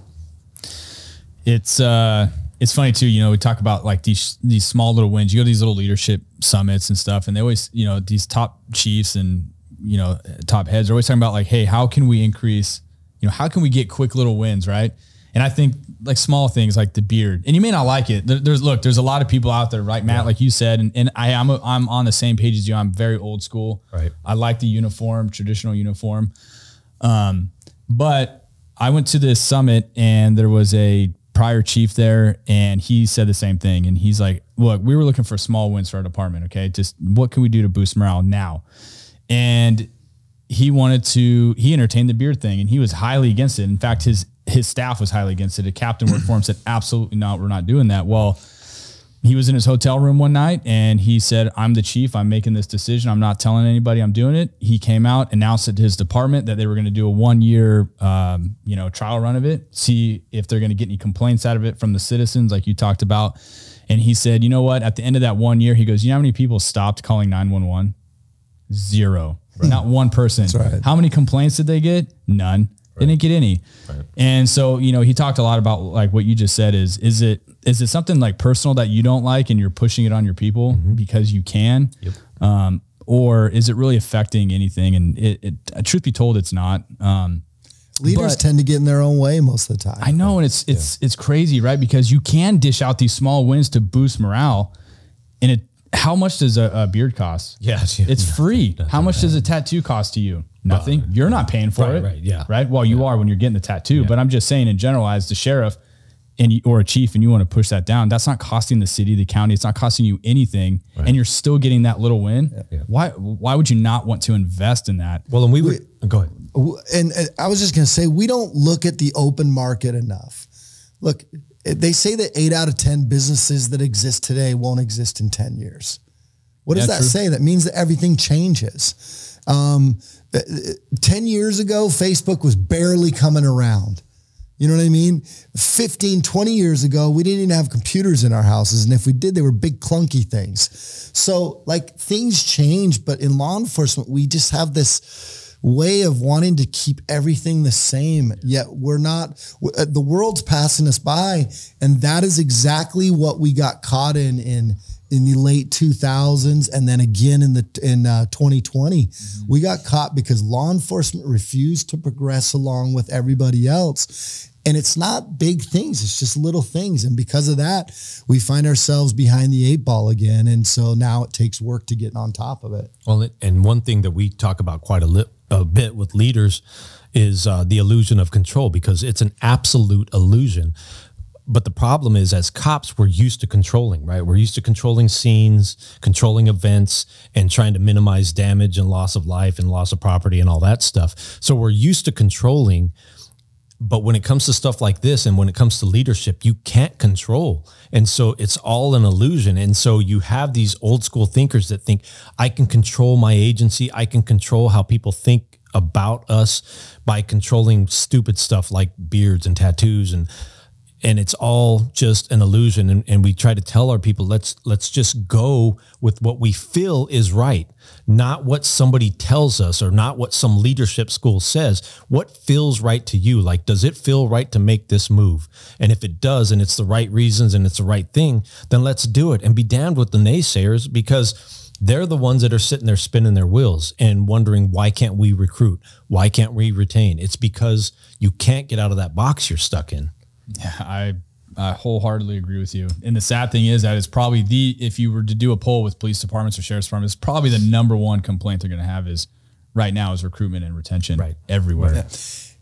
It's uh it's funny too, you know, we talk about like these these small little wins. You go to these little leadership summits and stuff, and they always, you know, these top chiefs and you know, top heads are always talking about like, hey, how can we increase, you know, how can we get quick little wins, right? And I think like small things like the beard, and you may not like it. There, there's look, there's a lot of people out there, right, Matt? Like you said, and, and I am I'm on the same page as you. I'm very old school. Right. I like the uniform, traditional uniform. Um, but I went to this summit and there was a prior chief there and he said the same thing. And he's like, look, we were looking for small wins for our department. Okay. Just what can we do to boost morale now? And he wanted to, he entertained the beard thing and he was highly against it. In fact, his, his staff was highly against it. A captain worked for him said, absolutely not. We're not doing that. Well, he was in his hotel room one night and he said, I'm the chief. I'm making this decision. I'm not telling anybody I'm doing it. He came out, announced it to his department that they were going to do a one year, um, you know, trial run of it, see if they're going to get any complaints out of it from the citizens, like you talked about. And he said, you know what? At the end of that one year, he goes, you know how many people stopped calling 911? Zero. Not one person. right. How many complaints did they get? None. They didn't get any. And so, you know, he talked a lot about like what you just said is is it is it something like personal that you don't like and you're pushing it on your people because you can? Um, or is it really affecting anything? And it, it truth be told, it's not. Um, Leaders But- tend to get in their own way most of the time. I know, and it's it's it's crazy, right? Because you can dish out these small wins to boost morale, and it. How much does a, a beard cost? Yeah, it's- it's free. How much does a tattoo cost to you? Nothing. You're not paying for Right, it, right, yeah. right. Well, you are when you're getting the tattoo, but I'm just saying in general, as the sheriff and you, or a chief, and you want to push that down, that's not costing the city, the county. It's not costing you anything, and you're still getting that little win. Why? Why would you not want to invest in that? Well, and we would go ahead. and, and I was just going to say, we don't look at the open market enough. Look, they say that eight out of 10 businesses that exist today won't exist in 10 years. What does Yeah, that true. say? That means that everything changes. Um, 10 years ago, Facebook was barely coming around. You know what I mean? 15, 20 years ago, we didn't even have computers in our houses. And if we did, they were big clunky things. So like things change, but in law enforcement, we just have this way of wanting to keep everything the same. Yet we're not, uh, the world's passing us by. And that is exactly what we got caught in, in, in the late 2000s and then again in the in uh, 2020 we got caught because law enforcement refused to progress along with everybody else. And it's not big things it's just little things. And because of that we find ourselves behind the eight ball again. And so now it takes work to get on top of it. Well, and one thing that we talk about quite a, li- a bit with leaders is uh, the illusion of control because it's an absolute illusion. But the problem is, as cops, we're used to controlling, right? We're used to controlling scenes, controlling events, and trying to minimize damage and loss of life and loss of property and all that stuff. So we're used to controlling. But when it comes to stuff like this and when it comes to leadership, you can't control. And so it's all an illusion. And so you have these old school thinkers that think, I can control my agency, I can control how people think about us by controlling stupid stuff like beards and tattoos and and it's all just an illusion. And, and we try to tell our people let's let's just go with what we feel is right not what somebody tells us or not what some leadership school says. What feels right to you? Like does it feel right to make this move? And if it does and it's the right reasons and it's the right thing then let's do it and be damned with the naysayers because they're the ones that are sitting there spinning their wheels and wondering why can't we recruit? Why can't we retain? It's because you can't get out of that box you're stuck in I I wholeheartedly agree with you. And the sad thing is that it's probably the if you were to do a poll with police departments or sheriff's departments, it's probably the number one complaint they're going to have is right now is recruitment and retention Right. everywhere.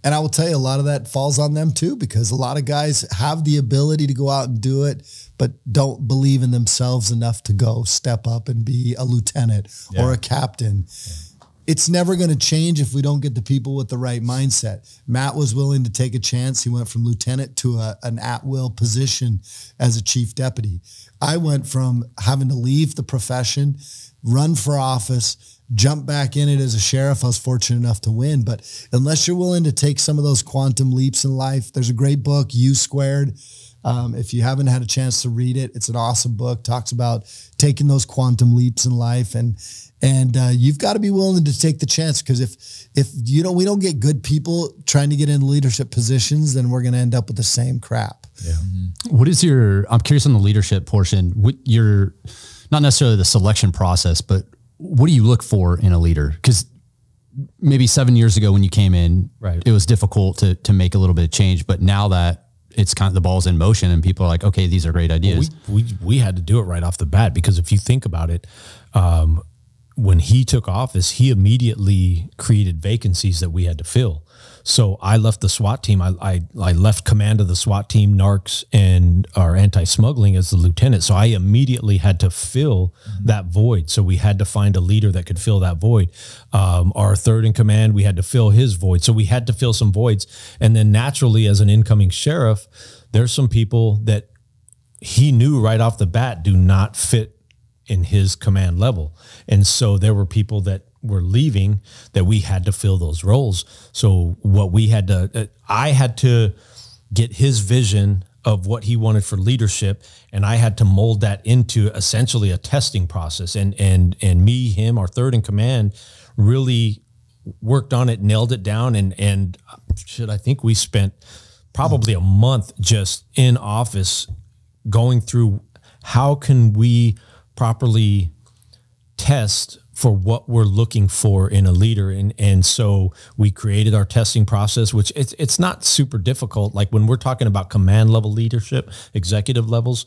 And I will tell you, a lot of that falls on them too, because a lot of guys have the ability to go out and do it, but don't believe in themselves enough to go step up and be a lieutenant or a captain. It's never going to change if we don't get the people with the right mindset. Matt was willing to take a chance. He went from lieutenant to a, an at-will position as a chief deputy. I went from having to leave the profession, run for office, jump back in it as a sheriff. I was fortunate enough to win. But unless you're willing to take some of those quantum leaps in life, there's a great book, You Squared. Um, if you haven't had a chance to read it, it's an awesome book. Talks about taking those quantum leaps in life, and and uh, you've got to be willing to take the chance because if if you don't, we don't get good people trying to get into leadership positions, then we're going to end up with the same crap. Yeah. What is your? I'm curious on the leadership portion. What your, not necessarily the selection process, but what do you look for in a leader? Because maybe seven years ago when you came in, Right. it was difficult to to make a little bit of change. But now that it's kind of the ball's in motion and people are like, okay, these are great ideas. we, we we had to do it right off the bat because if you think about it, um, when he took office, he immediately created vacancies that we had to fill. So I left the SWAT team. I I, I left command of the SWAT team, narcs, and our anti-smuggling as the lieutenant. So I immediately had to fill that void. So we had to find a leader that could fill that void. Um, our third in command, we had to fill his void. So we had to fill some voids. And then naturally, as an incoming sheriff, there's some people that he knew right off the bat do not fit in his command level. And so there were people that were leaving that we had to fill those roles. So what we had to, uh, I had to get his vision of what he wanted for leadership and I had to mold that into essentially a testing process and and and me him our third in command really worked on it nailed it down and and shit I think we spent probably a month just in office going through how can we properly test for what we're looking for in a leader. And and so we created our testing process which it's it's not super difficult. Like when we're talking about command level leadership executive levels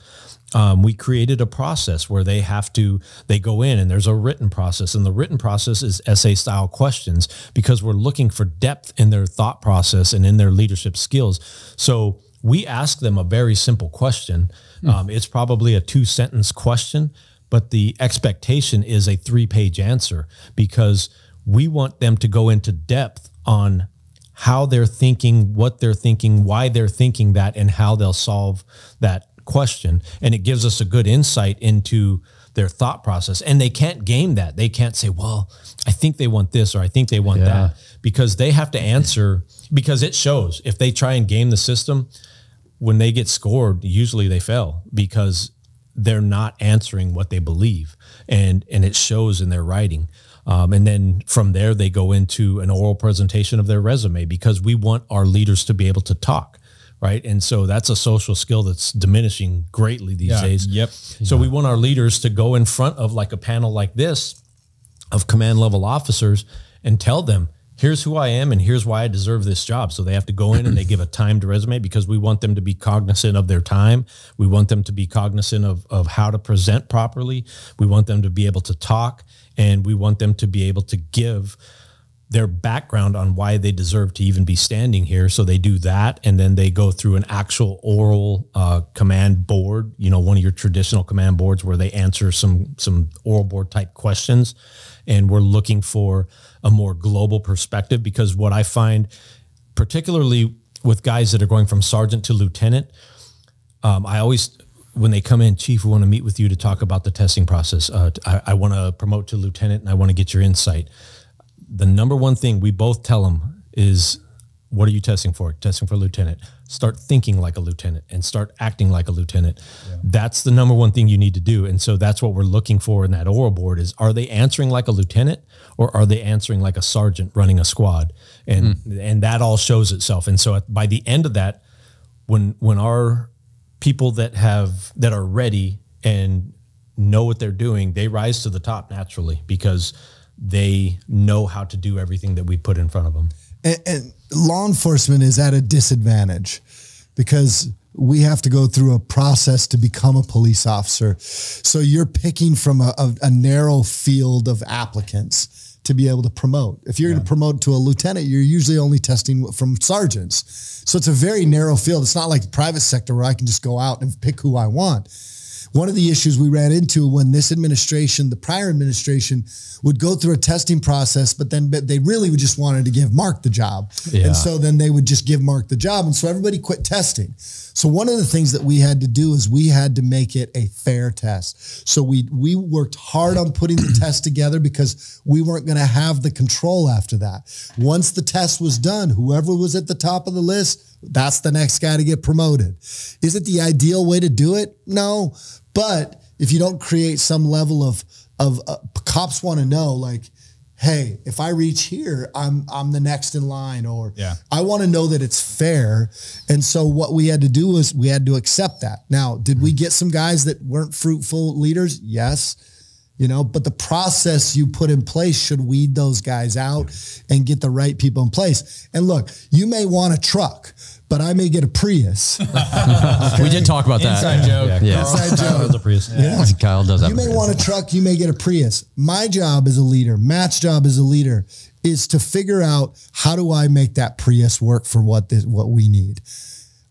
um, we created a process where they have to they go in and there's a written process. And the written process is essay style questions because we're looking for depth in their thought process and in their leadership skills. So we ask them a very simple question. Um, it's probably a two sentence question but the expectation is a three page answer because we want them to go into depth on how they're thinking, what they're thinking, why they're thinking that, and how they'll solve that question. And it gives us a good insight into their thought process. And they can't game that. They can't say, well, I think they want this or I think they want that because they have to answer because it shows if they try and game the system, when they get scored, usually they fail because they're not answering what they believe, and and it shows in their writing. Um, and then from there, they go into an oral presentation of their resume because we want our leaders to be able to talk, right? And so that's a social skill that's diminishing greatly these Yeah. days. Yep. So we want our leaders to go in front of like a panel like this of command level officers and tell them, here's who I am and here's why I deserve this job. So they have to go in and they give a timed resume because we want them to be cognizant of their time. We want them to be cognizant of, of how to present properly. We want them to be able to talk and we want them to be able to give their background on why they deserve to even be standing here. So they do that, and then they go through an actual oral uh, command board. You know, one of your traditional command boards where they answer some some oral board type questions, and we're looking for a more global perspective because what I find, particularly with guys that are going from sergeant to lieutenant, um, I always when they come in, chief, we want to meet with you to talk about the testing process. Uh, I, I want to promote to lieutenant, and I want to get your insight. The number one thing we both tell them is what are you testing for? Testing for lieutenant start thinking like a lieutenant and start acting like a lieutenant. That's the number one thing you need to do. And so that's what we're looking for in that oral board is are they answering like a lieutenant or are they answering like a sergeant running a squad? And hmm. and that all shows itself. And so at, by the end of that when when our people that have that are ready and know what they're doing they rise to the top naturally because they know how to do everything that we put in front of them. And, and law enforcement is at a disadvantage because we have to go through a process to become a police officer. So you're picking from a, a, a narrow field of applicants to be able to promote. If you're going to promote to a lieutenant, you're usually only testing from sergeants. So it's a very narrow field. It's not like the private sector where I can just go out and pick who I want. One of the issues we ran into when this administration, the prior administration, would go through a testing process, but then they really just wanted to give Mark the job. Yeah. And so then they would just give Mark the job. And so everybody quit testing. So one of the things that we had to do is we had to make it a fair test. So we we worked hard on putting the test together because we weren't going to have the control after that. Once the test was done, whoever was at the top of the list, that's the next guy to get promoted. Is it the ideal way to do it? No, but if you don't create some level of of uh, cops want to know like hey if i reach here i'm i'm the next in line or Yeah. i want to know that it's fair. And so what we had to do was we had to accept that. Now did we get some guys that weren't fruitful leaders? Yes. You know but the process you put in place should weed those guys out and get the right people in place. And look you may want a truck but i may get a prius We did talk about that. Inside joke. Yeah. Inside joke. Kyle the Prius. Kyle does have You may a- want a truck, you may get a Prius. My job as a leader, Matt's job as a leader, is to figure out how do I make that Prius work for what this, what we need.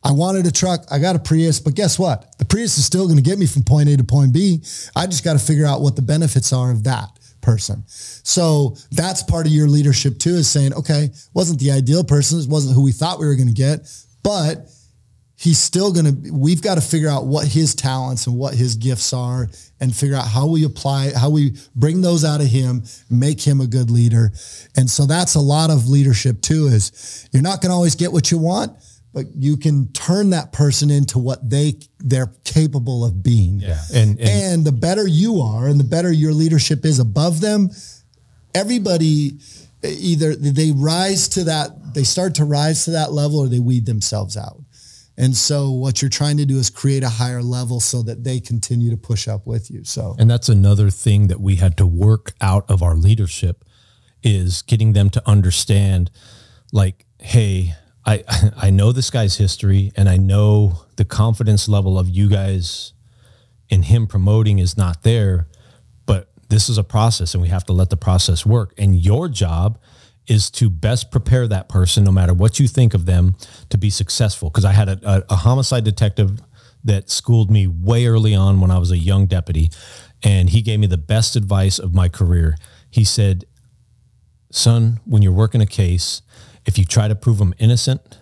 I wanted a truck, I got a Prius, but guess what? The Prius is still going to get me from point A to point B. I just got to figure out what the benefits are of that person. So that's part of your leadership too, is saying, okay, wasn't the ideal person, it wasn't who we thought we were going to get, but he's still going to we've got to figure out what his talents and what his gifts are and figure out how we apply how we bring those out of him make him a good leader and so that's a lot of leadership too is you're not going to always get what you want but you can turn that person into what they they're capable of being Yeah. And, and and the better you are and the better your leadership is above them everybody either they rise to that they start to rise to that level or they weed themselves out. And so what you're trying to do is create a higher level so that they continue to push up with you. So And that's another thing that we had to work out of our leadership is getting them to understand like, hey, I I know this guy's history and I know the confidence level of you guys in him promoting is not there, this is a process and we have to let the process work. And your job is to best prepare that person, no matter what you think of them, to be successful. Because I had a, a, a homicide detective that schooled me way early on when I was a young deputy, and he gave me the best advice of my career. He said, Son, when you're working a case, if you try to prove them innocent,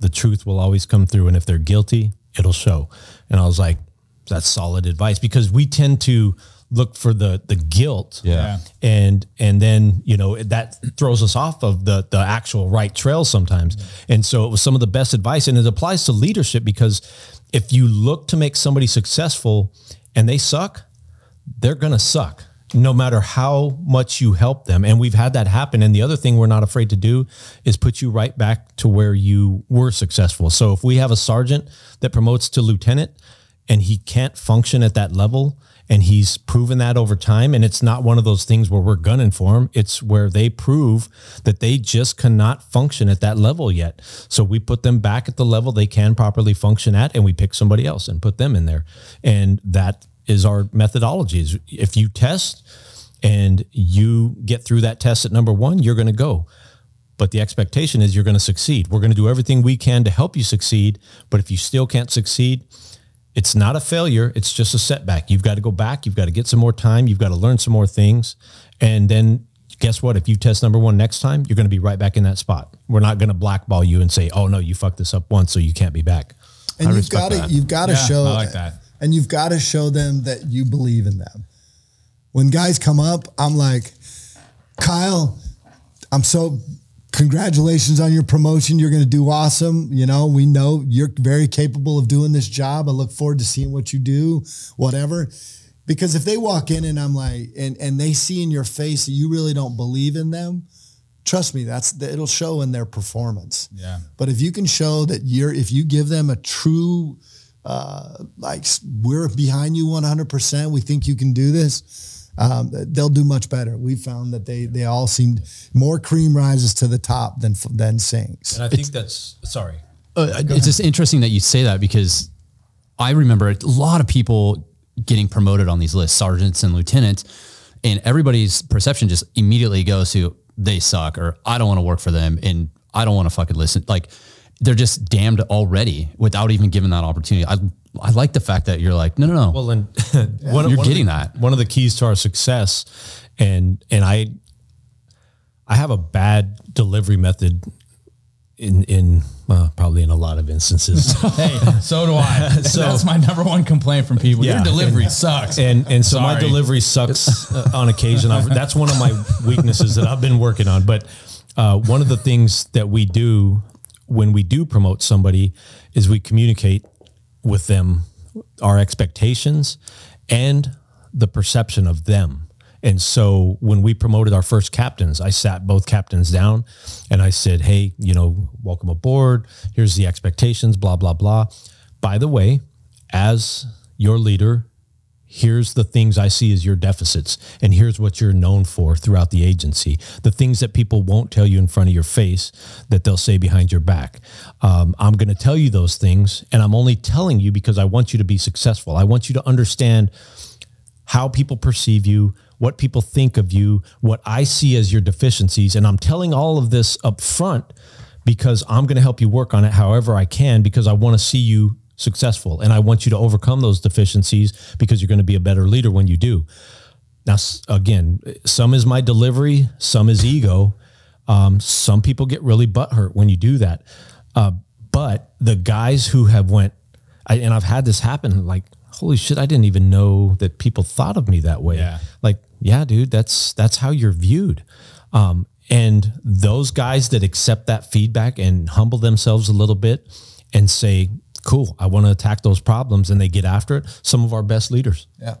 the truth will always come through. And if they're guilty, it'll show. And I was like, that's solid advice because we tend to look for the the guilt Yeah. and and then you know that throws us off of the the actual right trail sometimes. And so it was some of the best advice and it applies to leadership because if you look to make somebody successful and they suck they're going to suck no matter how much you help them. And we've had that happen. And the other thing we're not afraid to do is put you right back to where you were successful. So if we have a sergeant that promotes to lieutenant and he can't function at that level and he's proven that over time. And it's not one of those things where we're gunning for him. It's where they prove that they just cannot function at that level yet. So we put them back at the level they can properly function at and we pick somebody else and put them in there. And that is our methodology is if you test and you get through that test at number one you're going to go. But the expectation is you're going to succeed. We're going to do everything we can to help you succeed. But if you still can't succeed it's not a failure. It's just a setback. You've got to go back. You've got to get some more time. You've got to learn some more things. And then guess what? If you test number one next time, you're going to be right back in that spot. We're not going to blackball you and say, oh no, you fucked this up once, so you can't be back. and I you've got to you've got to Yeah, show I like that. and you've got to show them that you believe in them when guys come up i'm like kyle i'm so congratulations on your promotion. You're going to do awesome. You know we know you're very capable of doing this job. I look forward to seeing what you do whatever. Because if they walk in and i'm like and and they see in your face that you really don't believe in them trust me that's it'll show in their performance. Yeah. but if you can show that you're, if you give them a true, uh, like we're behind you 100%, we think you can do this, um, they'll do much better. We found that they they all seemed more cream rises to the top than than sinks. And I think that's sorry. Uh, it's just interesting that you say that because I remember a lot of people getting promoted on these lists, sergeants and lieutenants, and everybody's perception just immediately goes to they suck or I don't want to work for them and I don't want to fucking listen. Like they're just damned already without even given that opportunity. I I like the fact that you're like, no, no, no. Well, and one, You're one getting the- that. One of the keys to our success, and and I, I have a bad delivery method in in well, probably in a lot of instances. Hey, so do I. so that's my number one complaint from people. Yeah. Your delivery sucks. and and so my delivery sucks uh, on occasion. I've, that's one of my weaknesses that I've been working on. But uh, one of the things that we do when we do promote somebody is we communicate with them our expectations and the perception of them. And so when we promoted our first captains, I sat both captains down and I said, Hey, you know, welcome aboard. Here's the expectations, blah, blah, blah. By the way, as your leader, here's the things I see as your deficits, and here's what you're known for throughout the agency. The things that people won't tell you in front of your face that they'll say behind your back. Um, I'm going to tell you those things, and I'm only telling you because I want you to be successful. I want you to understand how people perceive you, what people think of you, what I see as your deficiencies. And I'm telling all of this up front because I'm going to help you work on it however I can because I want to see you successful and I want you to overcome those deficiencies because you're going to be a better leader when you do. Now, again, some is my delivery, some is ego. Um, some people get really butthurt when you do that. Uh, but the guys who have went, I, and I've had this happen, like, holy shit, I didn't even know that people thought of me that way. Yeah. Like, yeah, dude, that's that's how you're viewed. Um, and those guys that accept that feedback and humble themselves a little bit and say, cool, I want to attack those problems and they get after it, some of our best leaders. Yeah.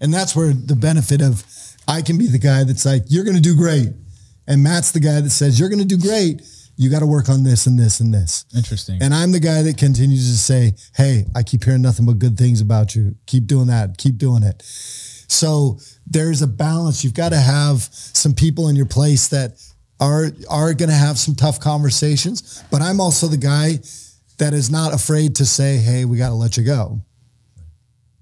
And that's where the benefit of I can be the guy that's like, you're going to do great. And Matt's the guy that says, you're going to do great. You got to work on this and this and this. Interesting. And I'm the guy that continues to say, hey, I keep hearing nothing but good things about you. Keep doing that. Keep doing it. So there's a balance. You've got to have some people in your place that are are going to have some tough conversations. But I'm also the guy that is not afraid to say, hey, we got to let you go.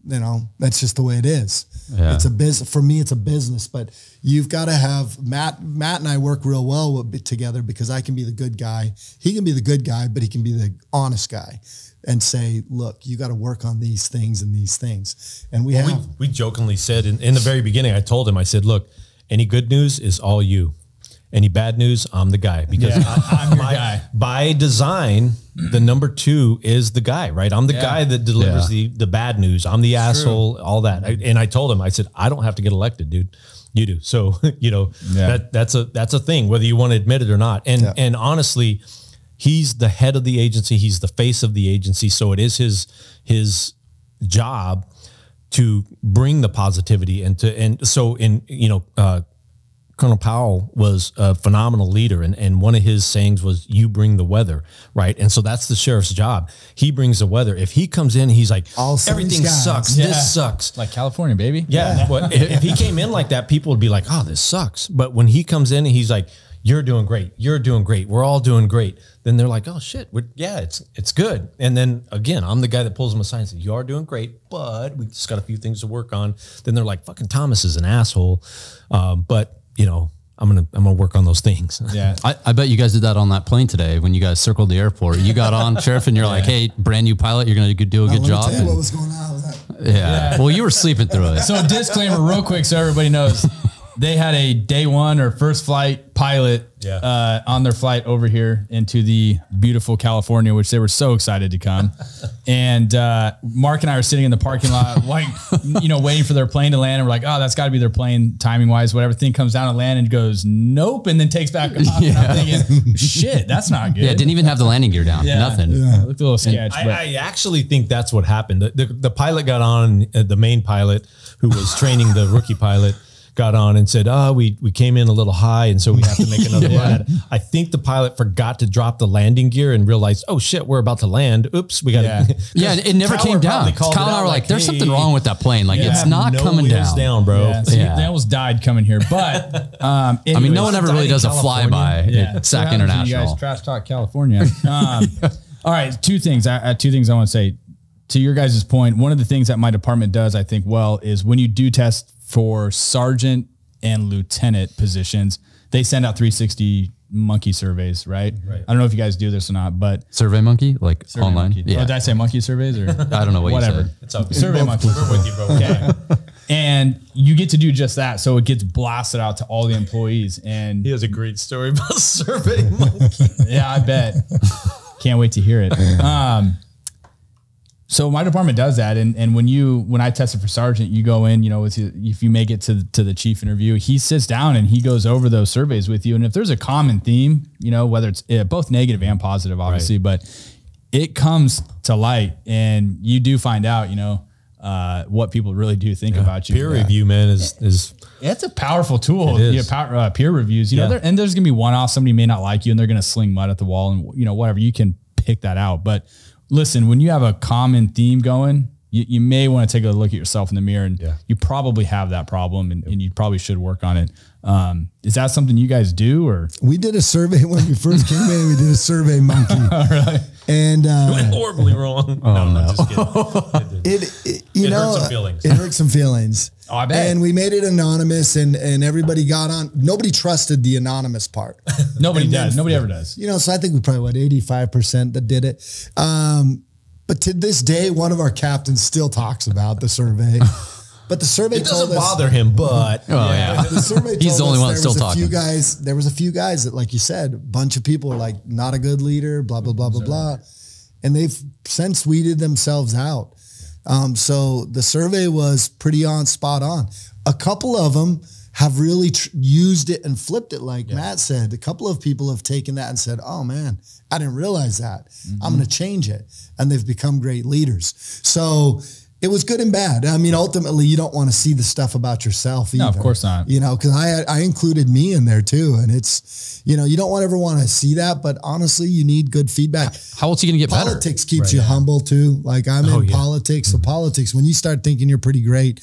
You know, that's just the way it is. Yeah. It's a business for me. It's a business, but you've got to have Matt. Matt and I work real well with, together because I can be the good guy. He can be the good guy, but he can be the honest guy and say, "Look, you got to work on these things and these things." And we we, have. we jokingly said in, in the very beginning, I told him, I said, look, any good news is all you. Any bad news, I'm the guy because Yeah, I, I'm your by, guy. by design, the number two is the guy, right? I'm the Yeah. guy that delivers Yeah. the the bad news. I'm the asshole, all that. I, and I told him, I said, I don't have to get elected, dude. You do. So, you know, Yeah. that that's a that's a thing, whether you want to admit it or not. And Yeah. and honestly, he's the head of the agency. He's the face of the agency. So it is his his job to bring the positivity and to and so in you know uh, Colonel Powell was a phenomenal leader, and, and one of his sayings was, "You bring the weather, right?" And so that's the sheriff's job. He brings the weather. If he comes in, he's like, All "Everything skies." sucks. Yeah. This sucks." like California, baby. Yeah. Well, if, if he came in like that, people would be like, "Oh, this sucks." But when he comes in and he's like, "You're doing great. You're doing great. We're all doing great." Then they're like, "Oh shit, we're, yeah, it's it's good." And then again, I'm the guy that pulls them aside and says, "You are doing great, but we just got a few things to work on." Then they're like, "Fucking Thomas is an asshole," um, but you know, I'm gonna I'm gonna work on those things. Yeah. I, I bet you guys did that on that plane today when you guys circled the airport. You got on, Sheriff, and you're like, hey, brand new pilot, you're going to do a Now, good let me job. tell you what was going on with that. yeah. Well, you were sleeping through it. So disclaimer, real quick, so everybody knows, they had a day one or first flight pilot Yeah. uh, on their flight over here into the beautiful California, which they were so excited to come. and uh, Mark and I were sitting in the parking lot, like you know, waiting for their plane to land, and we're like, "Oh, that's got to be their plane, timing wise, whatever." Thing comes down and land and goes, "Nope," and then takes back off. And I'm thinking, "Shit, that's not good." Yeah, didn't even have the landing gear down. Yeah. Nothing. It looked a little sketch, I, I actually think that's what happened. The, the, the pilot got on, uh, the main pilot who was training the rookie pilot got on and said, "Oh, we we came in a little high, and so we have to make another run." I think the pilot forgot to drop the landing gear and realized, "Oh shit, we're about to land. Oops, we got Yeah. to." Yeah, it never came down. Kyle and I were like, there's something wrong with that plane. Like, it's not no coming wheels down. bro. Yeah, so Yeah. they almost died coming here. But um, I mean, no one ever really does a flyby yeah, at SAC when You International. guys trash talk California. Um, all right, two things. I, I, two things I want to say. To your guys' point, one of the things that my department does, I think, well, is when you do test for sergeant and lieutenant positions, they send out 360 monkey surveys, right? Right. I don't know if you guys do this or not, but Survey Monkey, like Survey online. Monkey. Yeah. Oh, did I say monkey surveys or I don't know what whatever? you said. It's okay. Survey Monkey. We're with you, bro. Okay. and you get to do just that. So it gets blasted out to all the employees. And He has a great story about survey monkey. yeah, I bet. Can't wait to hear it. Um, so my department does that, and and when you when I tested for sergeant, you go in, you know, with if you make it to to the chief interview, he sits down and he goes over those surveys with you, and if there's a common theme, you know, whether it's uh, both negative and positive, obviously, but it comes to light, and you do find out, you know. Uh, what people really do think about you. Peer review, man, is is It's a powerful tool. Yeah, power, uh, peer reviews. You know, Yeah. and there's gonna be one off. Somebody may not like you, and they're gonna sling mud at the wall, and you know whatever. You can pick that out. But listen, when you have a common theme going, you, you may want to take a look at yourself in the mirror, and Yeah. you probably have that problem, and, and you probably should work on it. Um, is that something you guys do, or We did a survey when we first came in. We did a survey monkey, and uh, horribly wrong. Oh no, I'm just kidding. it, it you It know hurt some feelings. it hurt some feelings. Oh, I bet. And we made it anonymous, and and everybody got on. Nobody trusted the anonymous part. nobody And then- does? Nobody ever does. You know, so I think we probably what eighty five percent that did it. Um, but to this day, one of our captains still talks about the survey. But the survey It doesn't us bother him, but Oh yeah. the survey He's the only us one there still was a few talking. guys there was a few guys that like you said a bunch of people are like not a good leader blah blah blah blah blah. And they've since weeded themselves out. Um, so the survey was pretty on spot on. A couple of them have really tr- used it and flipped it like matt said. A couple of people have taken that and said oh man i didn't realize that. Mm-hmm. i'm going to change it. And they've become great leaders. So it was good and bad. I mean, ultimately, you don't want to see the stuff about yourself. Either, No, of course not. You know, because I I included me in there too, and it's you know you don't want ever want to see that, but honestly, you need good feedback. How else are you gonna get better? Politics keeps you humble too. Like I'm oh, in Oh, yeah. politics, so mm-hmm. politics. When you start thinking you're pretty great,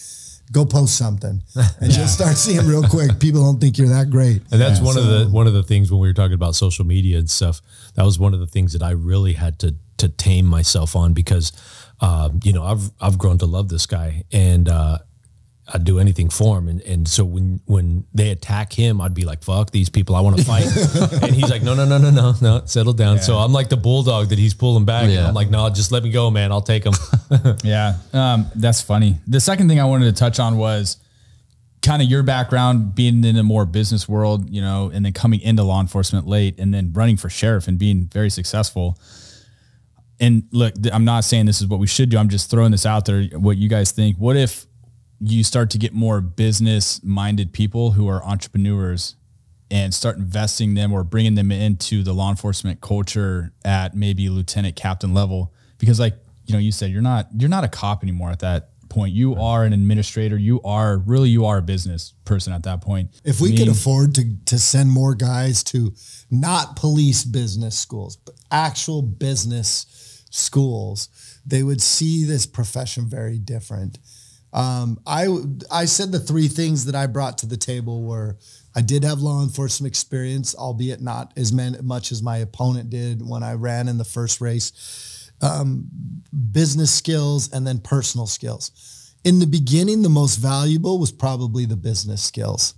go post something, and you'll start seeing real quick. People don't think you're that great. And that's one of the one of the things when we were talking about social media and stuff. That was one of the things that I really had to to tame myself on because, um, you know, I've I've grown to love this guy and uh, I'd do anything for him. And and so when when they attack him, I'd be like, "Fuck these people! I want to fight." and he's like, "No, no, no, no, no, no, settle down." So I'm like the bulldog that he's pulling back. And Yeah. I'm like, "No, just let me go, man. I'll take him." Yeah, um, that's funny. The second thing I wanted to touch on was kind of your background being in a more business world, you know, and then coming into law enforcement late and then running for sheriff and being very successful. And look, I'm not saying this is what we should do. I'm just throwing this out there. What you guys think? What if you start to get more business minded people who are entrepreneurs and start investing them or bringing them into the law enforcement culture at maybe lieutenant captain level because like you know you said you're not you're not a cop anymore at that point you are an administrator you are really you are a business person at that point If we I could mean, afford to to send more guys to not police business schools, but actual business schools, they would see this profession very different. Um, I I said the three things that I brought to the table were I did have law enforcement experience, albeit not as much as my opponent did when I ran in the first race. Um, business skills and then personal skills. In the beginning, the most valuable was probably the business skills.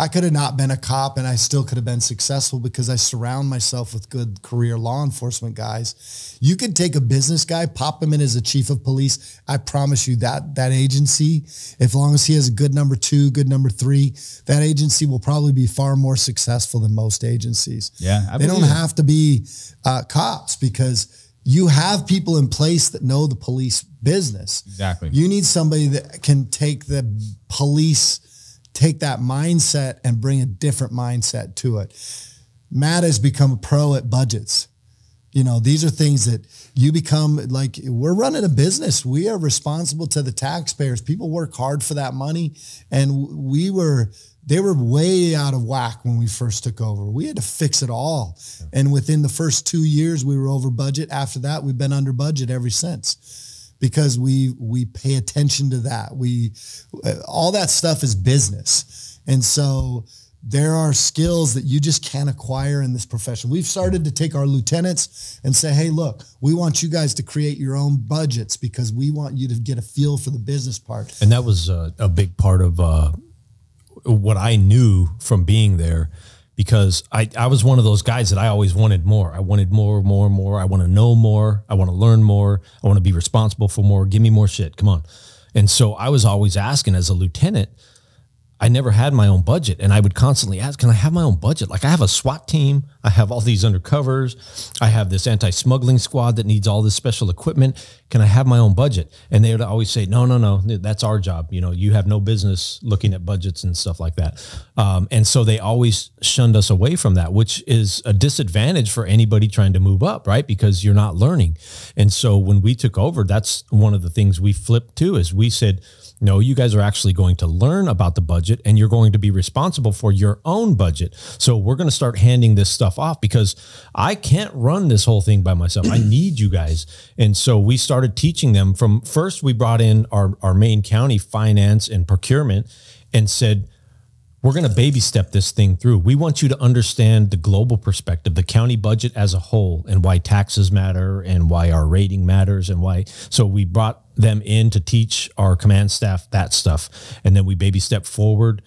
I could have not been a cop and I still could have been successful because I surround myself with good career law enforcement guys. You could take a business guy, pop him in as a chief of police. I promise you that that agency, as long as he has a good number two, good number three, that agency will probably be far more successful than most agencies. Yeah, I they don't it. have to be uh, cops because you have people in place that know the police business. Exactly. You need somebody that can take the police, take that mindset and bring a different mindset to it. Matt has become a pro at budgets. You know, these are things that you become like we're running a business. We are responsible to the taxpayers. People work hard for that money. And we were, they were way out of whack when we first took over. We had to fix it all. And within the first two years, we were over budget. After that, we've been under budget ever since because we we pay attention to that. We uh, all that stuff is business, and so there are skills that you just can't acquire in this profession. We've started to take our lieutenants and say, "Hey, look, we want you guys to create your own budgets because we want you to get a feel for the business part." And that was a, a big part of uh, what I knew from being there because I, I was one of those guys that I always wanted more. I wanted more, more, more. I want to know more. I want to learn more. I want to be responsible for more. Give me more shit. Come on. And so I was always asking as a lieutenant, I never had my own budget and I would constantly ask, can I have my own budget? Like I have a SWAT team. I have all these undercovers. I have this anti-smuggling squad that needs all this special equipment. Can I have my own budget? And they would always say, no, no, no, that's our job. You know, you have no business looking at budgets and stuff like that. Um, and so they always shunned us away from that, which is a disadvantage for anybody trying to move up, right? Because you're not learning. And so when we took over, that's one of the things we flipped to is we said, no, you guys are actually going to learn about the budget and you're going to be responsible for your own budget. So we're going to start handing this stuff off because I can't run this whole thing by myself. I need you guys. And so we started teaching them from first we brought in our, our main county finance and procurement and said, we're going to baby step this thing through. We want you to understand the global perspective, the county budget as a whole, and why taxes matter and why our rating matters and why. So we brought them in to teach our command staff that stuff. And then we baby step forward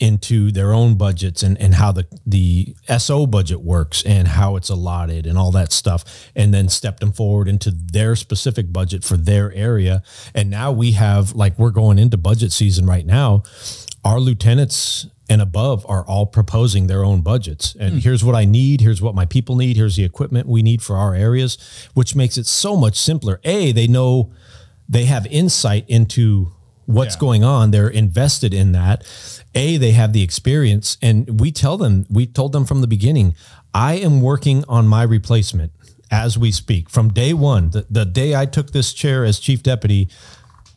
into their own budgets and, and how the, the SO budget works and how it's allotted and all that stuff. And then step them forward into their specific budget for their area. And now we have, like, we're going into budget season right now. Our lieutenants and above are all proposing their own budgets. And hmm. here's what I need. Here's what my people need. Here's the equipment we need for our areas, which makes it so much simpler. A, they know they have insight into what's Yeah. going on. They're invested in that. A, they have the experience. And we tell them, we told them from the beginning, I am working on my replacement as we speak. From day one, the, the day I took this chair as chief deputy,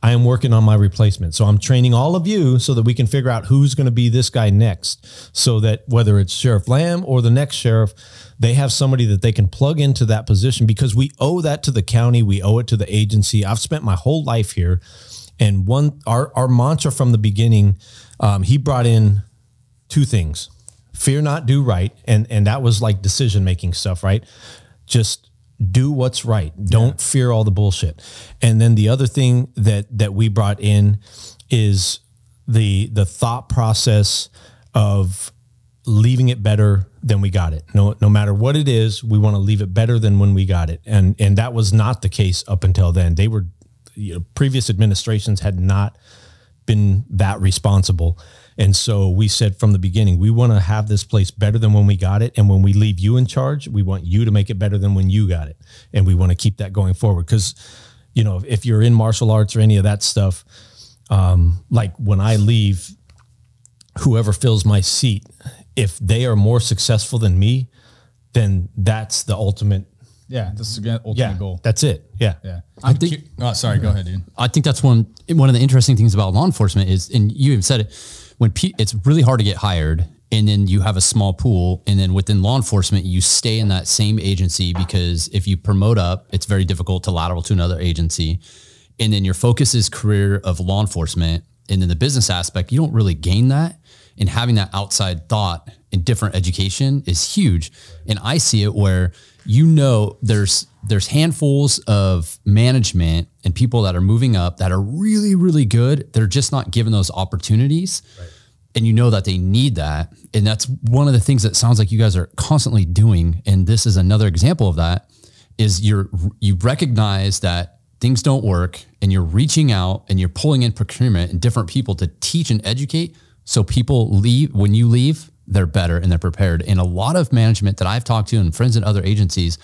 I am working on my replacement. So I'm training all of you so that we can figure out who's going to be this guy next. So that whether it's Sheriff Lamb or the next sheriff, they have somebody that they can plug into that position because we owe that to the county. We owe it to the agency. I've spent my whole life here. And one, our, our mantra from the beginning, um, he brought in two things fear not do right and and that was like decision making stuff right just do what's right. Don't fear all the bullshit. And then the other thing that that we brought in is the the thought process of leaving it better than we got it. No no matter what it is we want to leave it better than when we got it. And and that was not the case up until then. They were you know, previous administrations had not been that responsible. And so we said from the beginning, we want to have this place better than when we got it. And when we leave you in charge, we want you to make it better than when you got it. And we want to keep that going forward. Because, you know, if you're in martial arts or any of that stuff, um, like when I leave, whoever fills my seat, if they are more successful than me, then that's the ultimate. Yeah, this is the ultimate Yeah, goal. that's it. Yeah. Yeah. I I'm think- cu- oh, sorry. Go ahead, dude. I think that's one one of the interesting things about law enforcement is, and you even said it, when pe- it's really hard to get hired, and then you have a small pool, and then within law enforcement, you stay in that same agency because if you promote up, it's very difficult to lateral to another agency, and then your focus is career of law enforcement, and then the business aspect, you don't really gain that, and having that outside thought and different education is huge, and I see it where you know there's there's handfuls of management and people that are moving up that are really really good they're just not given those opportunities. And you know that they need that. And that's one of the things that sounds like you guys are constantly doing. And this is another example of that is you're you recognize that things don't work and you're reaching out and you're pulling in procurement and different people to teach and educate. So people leave when you leave they're better and they're prepared. And a lot of management that I've talked to and friends in other agencies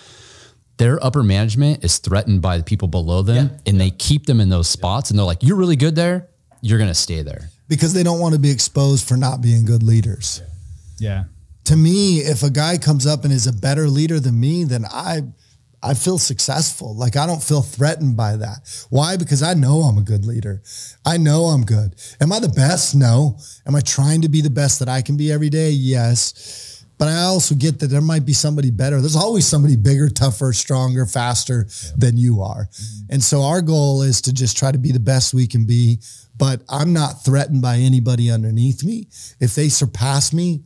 their upper management is threatened by the people below them and they keep them in those spots and they're like you're really good there you're going to stay there because they don't want to be exposed for not being good leaders. Yeah. To me, if a guy comes up and is a better leader than me, then I I feel successful. Like I don't feel threatened by that. Why? Because I know I'm a good leader. I know I'm good. Am I the best? No. Am I trying to be the best that I can be every day? Yes. But I also get that there might be somebody better. There's always somebody bigger, tougher, stronger, faster than you are. Mm-hmm. And so our goal is to just try to be the best we can be. But I'm not threatened by anybody underneath me. If they surpass me,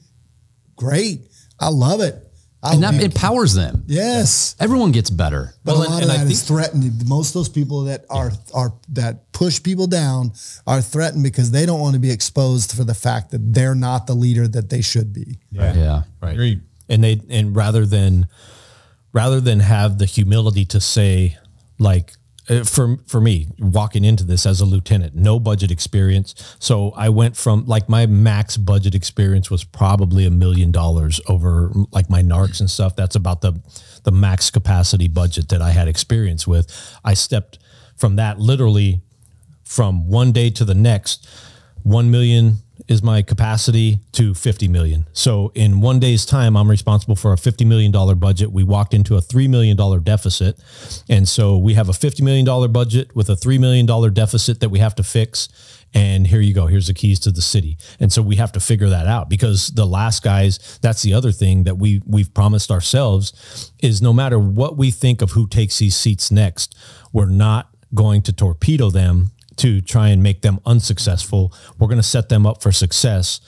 great. I love it. I'll and that be- empowers them. yes. Everyone gets better. But Well, a lot and- of and I that is think- threatened. Most of those people that are are that push people down are threatened because they don't want to be exposed for the fact that they're not the leader that they should be. Yeah. right Agreed. and they and rather than rather than have the humility to say like uh, for for me walking into this as a lieutenant no budget experience. So i went from like my max budget experience was probably a million dollars over like my narcs and stuff. That's about the the max capacity budget that i had experience with. I stepped from that literally from one day to the next, 1 million is my capacity to 50 million. So in one day's time, I'm responsible for a $50 million budget. We walked into a $3 million deficit. And so we have a $50 million budget with a $3 million deficit that we have to fix. And here you go. Here's the keys to the city. And so we have to figure that out because the last guys, that's the other thing that we we've promised ourselves is no matter what we think of who takes these seats next, we're not going to torpedo them to try and make them unsuccessful. We're going to set them up for success.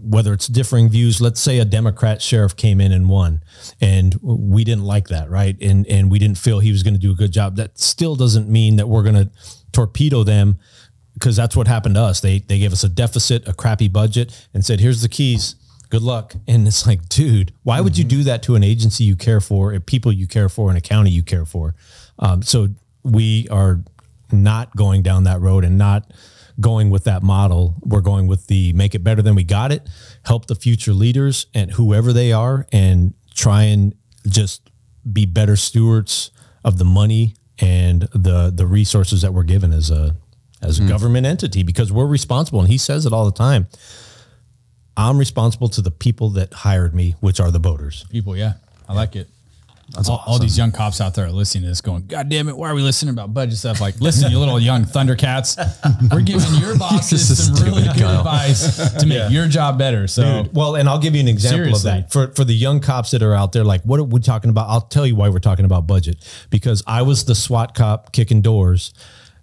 Whether it's differing views, let's say a Democrat sheriff came in and won, and we didn't like that, right? And and we didn't feel he was going to do a good job. That still doesn't mean that we're going to torpedo them because that's what happened to us. They they gave us a deficit, a crappy budget, and said, "Here's the keys. Good luck." And it's like, dude, why would you do that to an agency you care for, and people you care for, and a county you care for? Um, so we are not going down that road and not going with that model. We're going with the make it better than we got it, help the future leaders and whoever they are, and try and just be better stewards of the money and the the resources that we're given as a as a hmm. government entity because we're responsible. And he says it all the time. I'm responsible to the people that hired me, which are the voters. People, yeah. I like it. All, all these young cops out there are listening to this going, God damn it, why are we listening about budget stuff? Like, listen, you little young Thundercats, we're giving your bosses some really good Kyle. advice to make your job better. So, Dude, well, and I'll give you an example Seriously. of that for for the young cops that are out there. Like, what are we talking about? I'll tell you why we're talking about budget because I was the SWAT cop kicking doors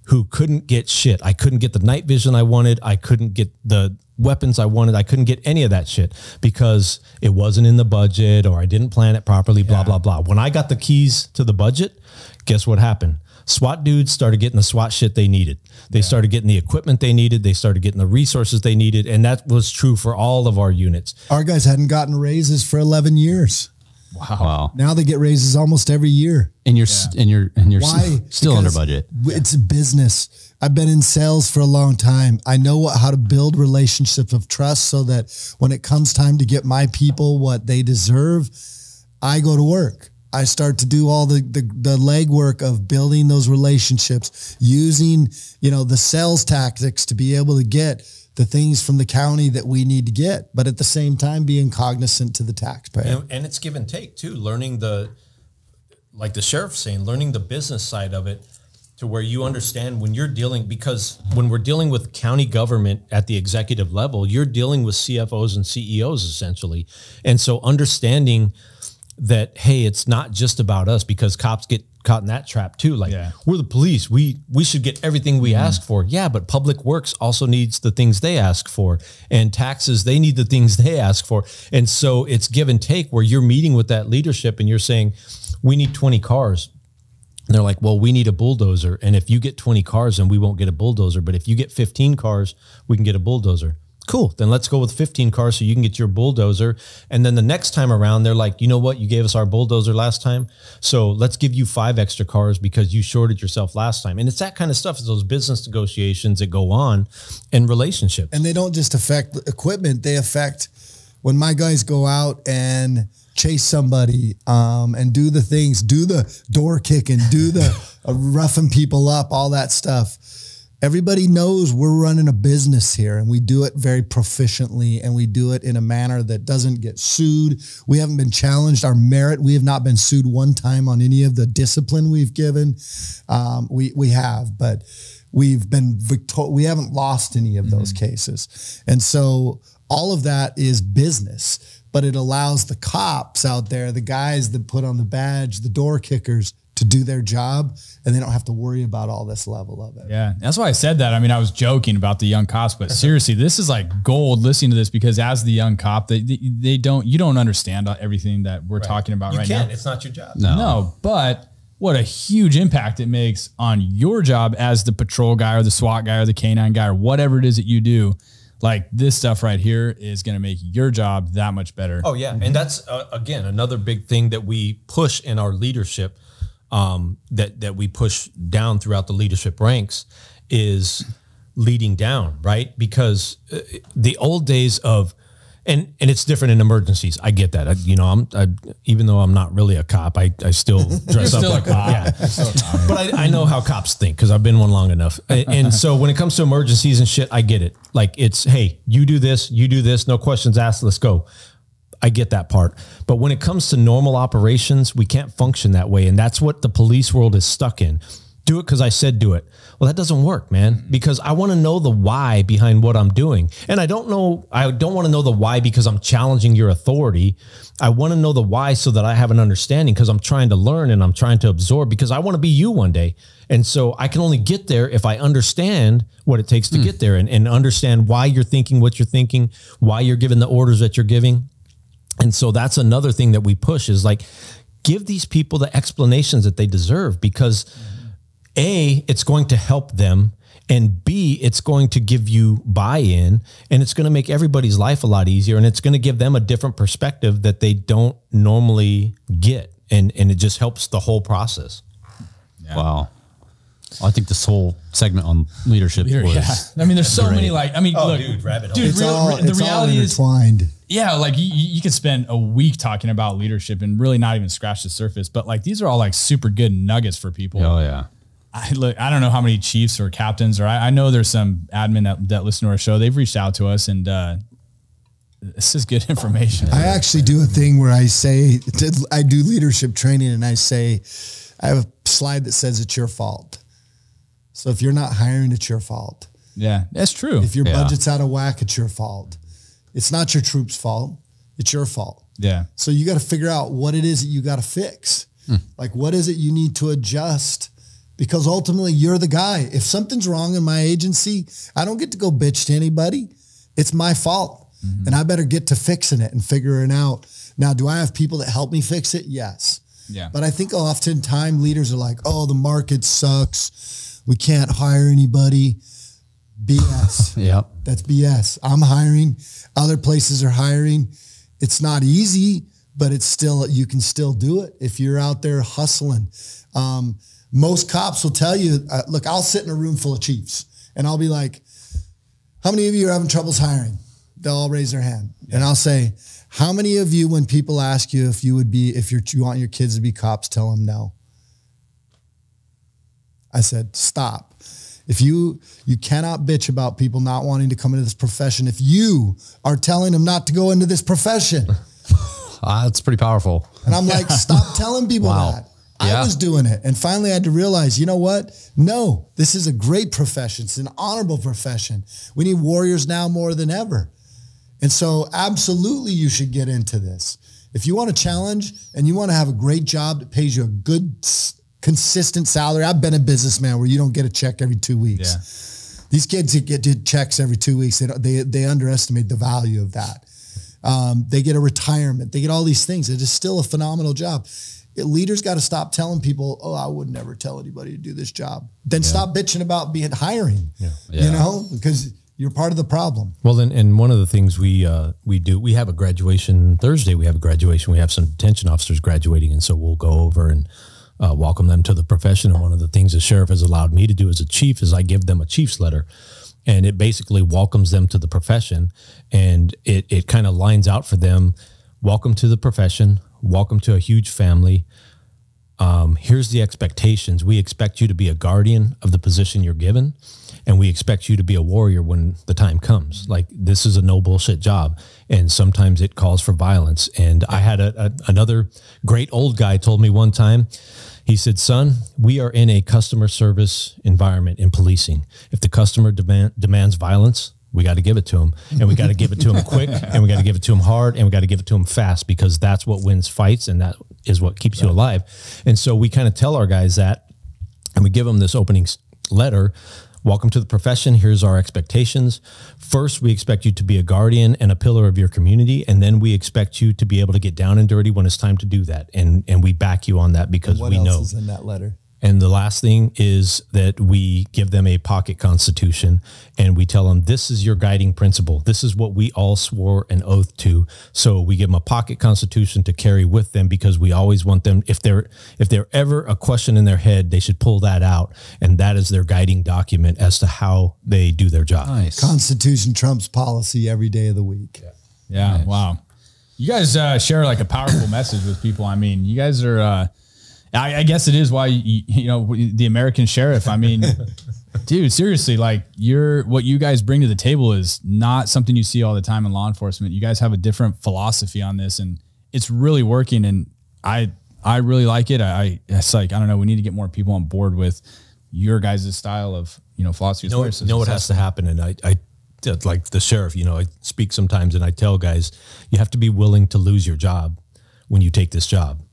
who couldn't get shit. I couldn't get the night vision I wanted. I couldn't get the weapons I wanted. I couldn't get any of that shit because it wasn't in the budget or I didn't plan it properly. Blah blah blah. When I got the keys to the budget, guess what happened? SWAT dudes started getting the SWAT shit they needed. They started getting the equipment they needed. They started getting the resources they needed. And that was true for all of our units. Our guys hadn't gotten raises for 11 years. Wow. Now they get raises almost every year. And you're s and you're and you're Why? still under budget. It's a business. I've been in sales for a long time. I know what, how to build relationships of trust so that when it comes time to get my people what they deserve, I go to work. I start to do all the, the the legwork of building those relationships, using you know the sales tactics to be able to get the things from the county that we need to get, but at the same time being cognizant to the taxpayer. And, and it's give and take too, learning the, like the sheriff saying, learning the business side of it to where you understand when you're dealing, because when we're dealing with county government at the executive level, you're dealing with CFOs and CEOs essentially. And so understanding that, hey, it's not just about us because cops get caught in that trap too. Like Yeah. we're the police. We we should get everything we mm-hmm. ask for. Yeah, but public works also needs the things they ask for. And taxes, they need the things they ask for. And so it's give and take where you're meeting with that leadership and you're saying, we need 20 cars. And they're like, well, we need a bulldozer. And if you get 20 cars, then we won't get a bulldozer. But if you get 15 cars, we can get a bulldozer. Cool. Then let's go with 15 cars so you can get your bulldozer. And then the next time around, they're like, you know what? You gave us our bulldozer last time. So let's give you five extra cars because you shorted yourself last time. And it's that kind of stuff. It's those business negotiations that go on in relationships. and they don't just affect equipment; they affect when my guys go out and chase somebody um, and do the things, do the door kicking, do the uh, roughing people up, all that stuff. Everybody knows we're running a business here and we do it very proficiently and we do it in a manner that doesn't get sued. We haven't been challenged our merit. We have not been sued one time on any of the discipline we've given. Um, we, we have, but we've been victor- we haven't lost any of those cases. And so all of that is business, but it allows the cops out there, the guys that put on the badge, the door kickers to do their job and they don't have to worry about all this level of it. Yeah, that's why I said that. I mean, I was joking about the young cops, but seriously, this is like gold. Listening to this because as the young cop, they they, they don't you don't understand everything that we're talking about You right can't. now. It's not your job. No, but what a huge impact it makes on your job as the patrol guy or the SWAT guy or the canine guy or whatever it is that you do. Like this stuff right here is going to make your job that much better. Oh yeah, and that's uh, again another big thing that we push in our leadership. Um, that that we push down throughout the leadership ranks is leading down, right? Because uh, the old days of and and it's different in emergencies. I get that. I, you know, I'm I, even though I'm not really a cop, I, I still dress up still a cop. Yeah, but I, I know how cops think because I've been one long enough. And, and so when it comes to emergencies and shit, I get it. Like it's hey, you do this, you do this, no questions asked. Let's go. I get that part. But when it comes to normal operations, we can't function that way. And that's what the police world is stuck in. Do it because I said do it. Well, that doesn't work, man, mm-hmm. because I want to know the why behind what I'm doing. And I don't know, I don't want to know the why because I'm challenging your authority. I want to know the why so that I have an understanding because I'm trying to learn and I'm trying to absorb because I want to be you one day. And so I can only get there if I understand what it takes to hmm. get there and, and understand why you're thinking what you're thinking, why you're giving the orders that you're giving. And so that's another thing that we push is like give these people the explanations that they deserve because A, it's going to help them. And B, it's going to give you buy in and it's going to make everybody's life a lot easier. And it's going to give them a different perspective that they don't normally get. And, and it just helps the whole process. Wow. I think this whole segment on leadership Here, was yeah. I mean, there's so great. many like I mean, Oh, look, dude, rabbit hole. dude, It's real- all, the it's all reality is intertwined. Yeah, like you, you could spend a week talking about leadership and really not even scratch the surface. But like these are all like super good nuggets for people. Oh yeah. I look, I don't know how many chiefs or captains, or I, I know there's some admin that, that listen to our show. They've reached out to us, and uh, this is good information. I actually do a thing where I say, I do leadership training and I say, I have a slide that says it's your fault. So if you're not hiring, it's your fault. yeah, that's true. If your Yeah. budget's out of whack, it's your fault. It's not your troops' fault. It's your fault. yeah, So you got to figure out what it is that you got to fix. Hmm. Like, what is it you need to adjust? Because ultimately, you're the guy. If something's wrong in my agency, I don't get to go bitch to anybody. It's my fault. Mm-hmm. And I better get to fixing it and figuring out. Now, do I have people that help me fix it? Yes. yeah. But I think oftentimes leaders are like, oh, the market sucks. We can't hire anybody. BS. Yep. That's BS. I'm hiring. Other places are hiring. It's not easy, but it's still you can still do it if you're out there hustling. Um, most cops will tell you, uh, look, I'll sit in a room full of chiefs and I'll be like, how many of you are having troubles hiring? They'll all raise their hand, and I'll say, how many of you, when people ask you if you would be, if you're, you want your kids to be cops, tell them no. I said, stop. If you you cannot bitch about people not wanting to come into this profession, if you are telling them not to go into this profession, Ah, that's pretty powerful. and I'm like, stop telling people Wow. that. I was doing it, and finally I had to realize, you know what? No, this is a great profession. It's an honorable profession. We need warriors now more than ever, and so absolutely you should get into this. If you want a challenge and you want to have a great job that pays you a good, consistent salary, I've been a businessman where you don't get a check every two weeks. Yeah. These kids get checks every two weeks. They don't- they they underestimate the value of that. Um, they get a retirement. They get all these things. It is still a phenomenal job. It- leaders got to stop telling people, "Oh, I would never tell anybody to do this job." Then stop bitching about being hiring. You Yeah. know, because you're part of the problem. Well, and, and one of the things we uh, we do, we have a graduation Thursday. We have a graduation. We have some detention officers graduating, and so we'll go over and uh, welcome them to the profession. And one of the things the sheriff has allowed me to do as a chief is I give them a chief's letter, and it basically welcomes them to the profession, and it it kind of lines out for them, welcome to the profession, welcome to a huge family. Um, here's the expectations. We expect you to be a guardian of the position you're given, and we expect you to be a warrior when the time comes. Like this is a no bullshit job, and sometimes it calls for violence. And I had a, a, another great old guy told me one time. He said, "Son, we are in a customer service environment in policing. If the customer demand, demands violence." We got to give it to him, and we got to give it to him quick, and we got to give it to him hard, and we got to give it to him fast because that's what wins fights, and that is what keeps you alive. And so we kind of tell our guys that, and we give them this opening letter. Welcome to the profession. Here's our expectations. First, we expect you to be a guardian and a pillar of your community, and then we expect you to be able to get down and dirty when it's time to do that. And and we back you on that because What we else know. is in that letter? And the last thing is that we give them a pocket constitution and we tell them this is your guiding principle. This is what we all swore an oath to. So we give them a pocket constitution to carry with them because we always want them if they're if they're ever a question in their head, they should pull that out and that is their guiding document as to how they do their job. Nice. Constitution trumps policy every day of the week. Yeah. Yeah. Wow. You guys uh, share like a powerful message with people. I mean, you guys are. Uh, I, I guess it is why you, you know the American sheriff. I mean, dude, seriously, like you're what you guys bring to the table is not something you see all the time in law enforcement. You guys have a different philosophy on this, and it's really working. And I I really like it. I, I it's like I don't know. We need to get more people on board with your guys' style of you know philosophy. know, know what has to happen. And I, I, like the sheriff, you know, I speak sometimes and I tell guys, you have to be willing to lose your job when you take this job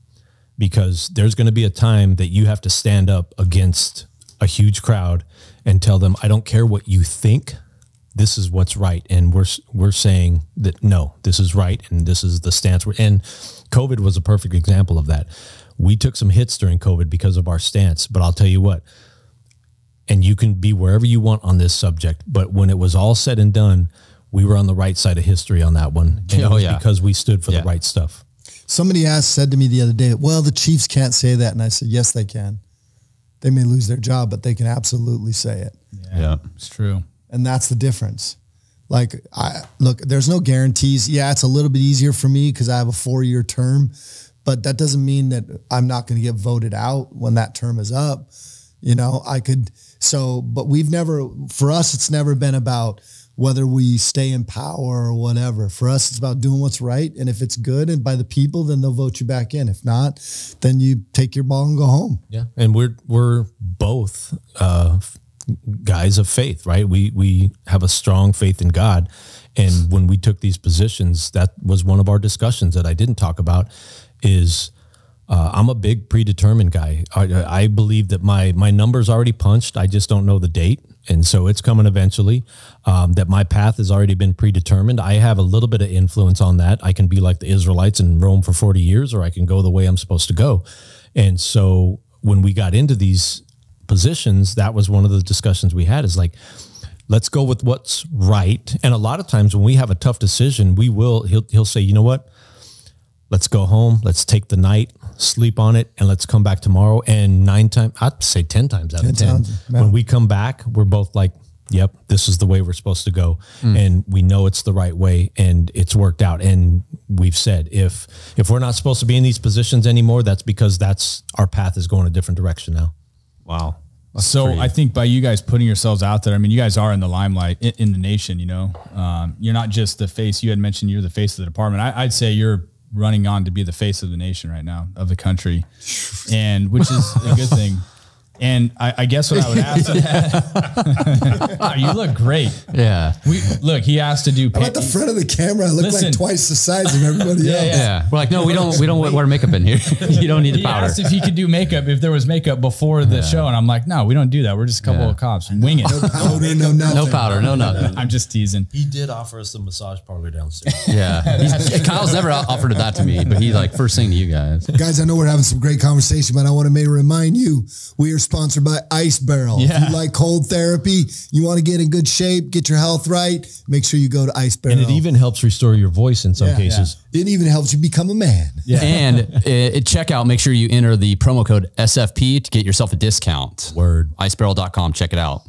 because there's going to be a time that you have to stand up against a huge crowd and tell them, I don't care what you think. This is what's right. And we're, we're saying that no, this is right. And this is the stance we're and COVID was a perfect example of that. We took some hits during COVID because of our stance, but I'll tell you what, and you can be wherever you want on this subject. But when it was all said and done, we were on the right side of history on that one. And oh, it Oh, was yeah. because we stood for Yeah. the right stuff. Somebody asked, said to me the other day, well, the Chiefs can't say that. And I said, yes, they can. They may lose their job, but they can absolutely say it. Yeah. It's true. And that's the difference. Like, I look, there's no guarantees. Yeah, it's a little bit easier for me because I have a four year term, but that doesn't mean that I'm not going to get voted out when that term is up. You know, I could, so, but we've never, for us, it's never been about whether we stay in power or whatever. For us, it's about doing what's right. And if it's good and by the people, then they'll vote you back in. If not, then you take your ball and go home. Yeah, and we're we're both uh, guys of faith, right? We we have a strong faith in God, and when we took these positions, that was one of our discussions that I didn't talk about. Is uh, I'm a big predetermined guy. I, I believe that my my number's already punched. I just don't know the date, and so it's coming eventually. Um, that my path has already been predetermined. I have a little bit of influence on that. I can be like the Israelites and roam for 40 years, or I can go the way I'm supposed to go. And so when we got into these positions, that was one of the discussions we had. Is like, let's go with what's right. And a lot of times when we have a tough decision, we will. He'll he'll say, you know what? let's go home, let's take the night, sleep on it, and let's come back tomorrow. And nine times, I'd say 10 times out of 10, times, yeah. when we come back, we're both like, yep, this is the way we're supposed to go. And we know it's the right way and it's worked out. And we've said, if, if we're not supposed to be in these positions anymore, that's because that's our path is going a different direction now. Wow. so I think by you guys putting yourselves out there, I mean, you guys are in the limelight in, in the nation. You know, um, you're not just the face. You had mentioned you're the face of the department. I, I'd say you're running on to be the face of the nation right now, of the country, and which is a good thing. And I, I guess what I would ask, Wow, ah, you look great. Yeah. We look. He asked to do. I'm at the front of the camera. I look Listen. like twice the size of everybody else. yeah. Yeah. We're like, no, we don't we don't wear makeup in here. you don't need the He powder. asked if he could do makeup if there was makeup before the show, and I'm like, no, we don't do that. We're just a couple Yeah. of cops. Wing it. No Powder, no nothing. No powder, no nothing. I'm just teasing. He did offer us the massage parlor downstairs. Yeah. He's, Kyle's never offered that to me, but he's like first thing to you guys. Guys, I know we're having some great conversation, but I want to maybe remind you we are sponsored by Ice Barrel. Yeah. If you like cold therapy, you want to get in good shape, get your health right, make sure you go to Ice Barrel. and it even helps restore your voice in some Yeah. cases. it even helps you become a man. Yeah. And uh, at checkout, make sure you enter the promo code SFP to get yourself a discount. Word. Icebarrel.com. Check it out.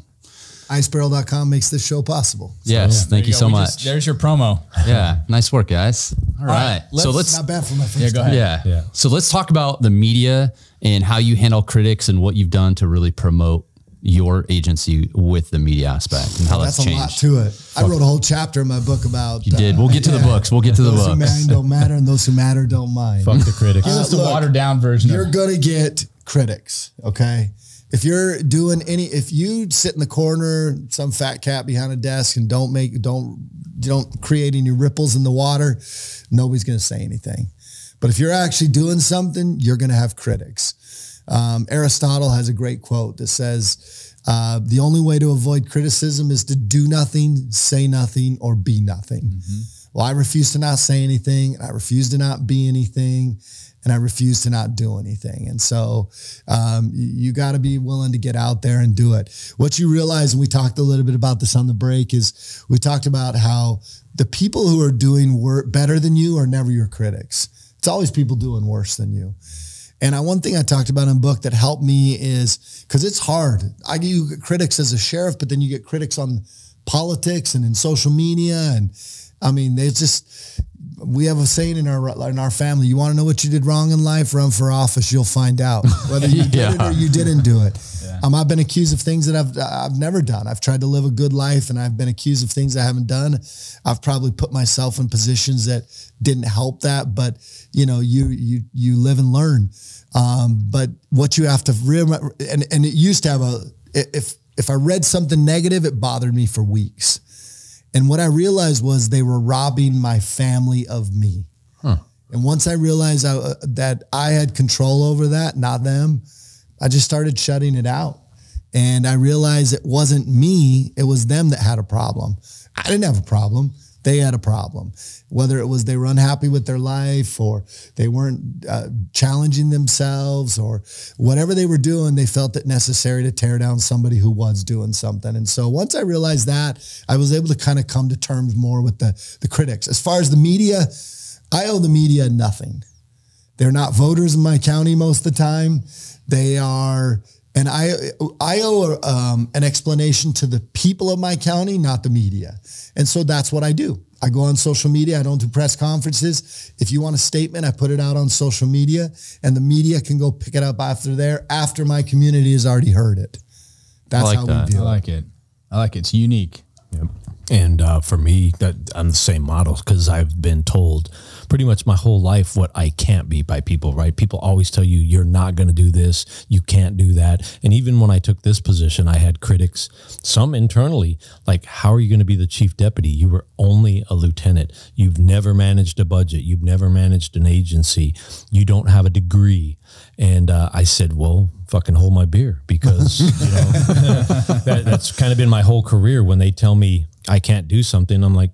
Icebarrel.com makes this show possible. Yes. Thank you, go. so We much. just- there's your promo. yeah. Nice work, guys. All right. so let's Not bad for my first Yeah, go ahead. Yeah. Yeah. So let's talk about the media and how you handle critics and what you've done to really promote your agency with the media aspect and how that's, That's a changed. lot to it. I wrote a whole chapter in my book about. uh, You did. We'll get to the books. We'll get to the those who books. mind don't matter, and those who matter don't mind. Fuck the critics. Give us the watered down version. You're Of, gonna get critics, okay? If you're doing any, if you sit in the corner, some fat cat behind a desk, and don't make, don't, don't create any ripples in the water, nobody's gonna say anything. But if you're actually doing something, you're going to have critics. Um, Aristotle has a great quote that says, uh, the only way to avoid criticism is to do nothing, say nothing, or be nothing. Well, I refuse to not say anything. I refuse to not be anything. And I refuse to not do anything. And so um, you, you got to be willing to get out there and do it. What you realize, and we talked a little bit about this on the break, is we talked about how the people who are doing work better than you are never your critics. It's always people doing worse than you. And I, one thing I talked about in book that helped me is because it's hard. I you get critics as a sheriff, but then you get critics on politics and in social media, and I mean, there's just we have a saying in our in our family: you want to know what you did wrong in life, run for office. You'll find out whether you did it or you didn't do it. Um, I've been accused of things that I've I've never done. I've tried to live a good life, and I've been accused of things I haven't done. I've probably put myself in positions that didn't help that, but you know, you you you live and learn. Um, but what you have to remember, and and it used to have a if if I read something negative, it bothered me for weeks. And what I realized was they were robbing my family of me. And once I realized I, uh, that I had control over that, not them, I just started shutting it out. And I realized it wasn't me, it was them that had a problem. I didn't have a problem. They had a problem. Whether it was they were unhappy with their life or they weren't uh, challenging themselves or whatever they were doing, they felt it necessary to tear down somebody who was doing something. And so once I realized that, I was able to kind of come to terms more with the, the critics. As far as the media, I owe the media nothing. They're not voters in my county most of the time. They are, and I I owe um, an explanation to the people of my county, not the media. And so that's what I do. I go on social media. I don't do press conferences. If you want a statement, I put it out on social media, and the media can go pick it up after there after my community has already heard it. That's like how that. we I do it. like it. I like it. It's unique. Yep. And uh, for me, that I'm the same model because I've been told pretty much my whole life what I can't be by people. Right? People always tell you you're not going to do this, you can't do that. And even when I took this position, I had critics, some internally, like, "How are you going to be the chief deputy? You were only a lieutenant. You've never managed a budget. You've never managed an agency. You don't have a degree." And uh, I said, "Well." Fucking hold my beer because you know that, that's kind of been my whole career. When they tell me I can't do something, I'm like,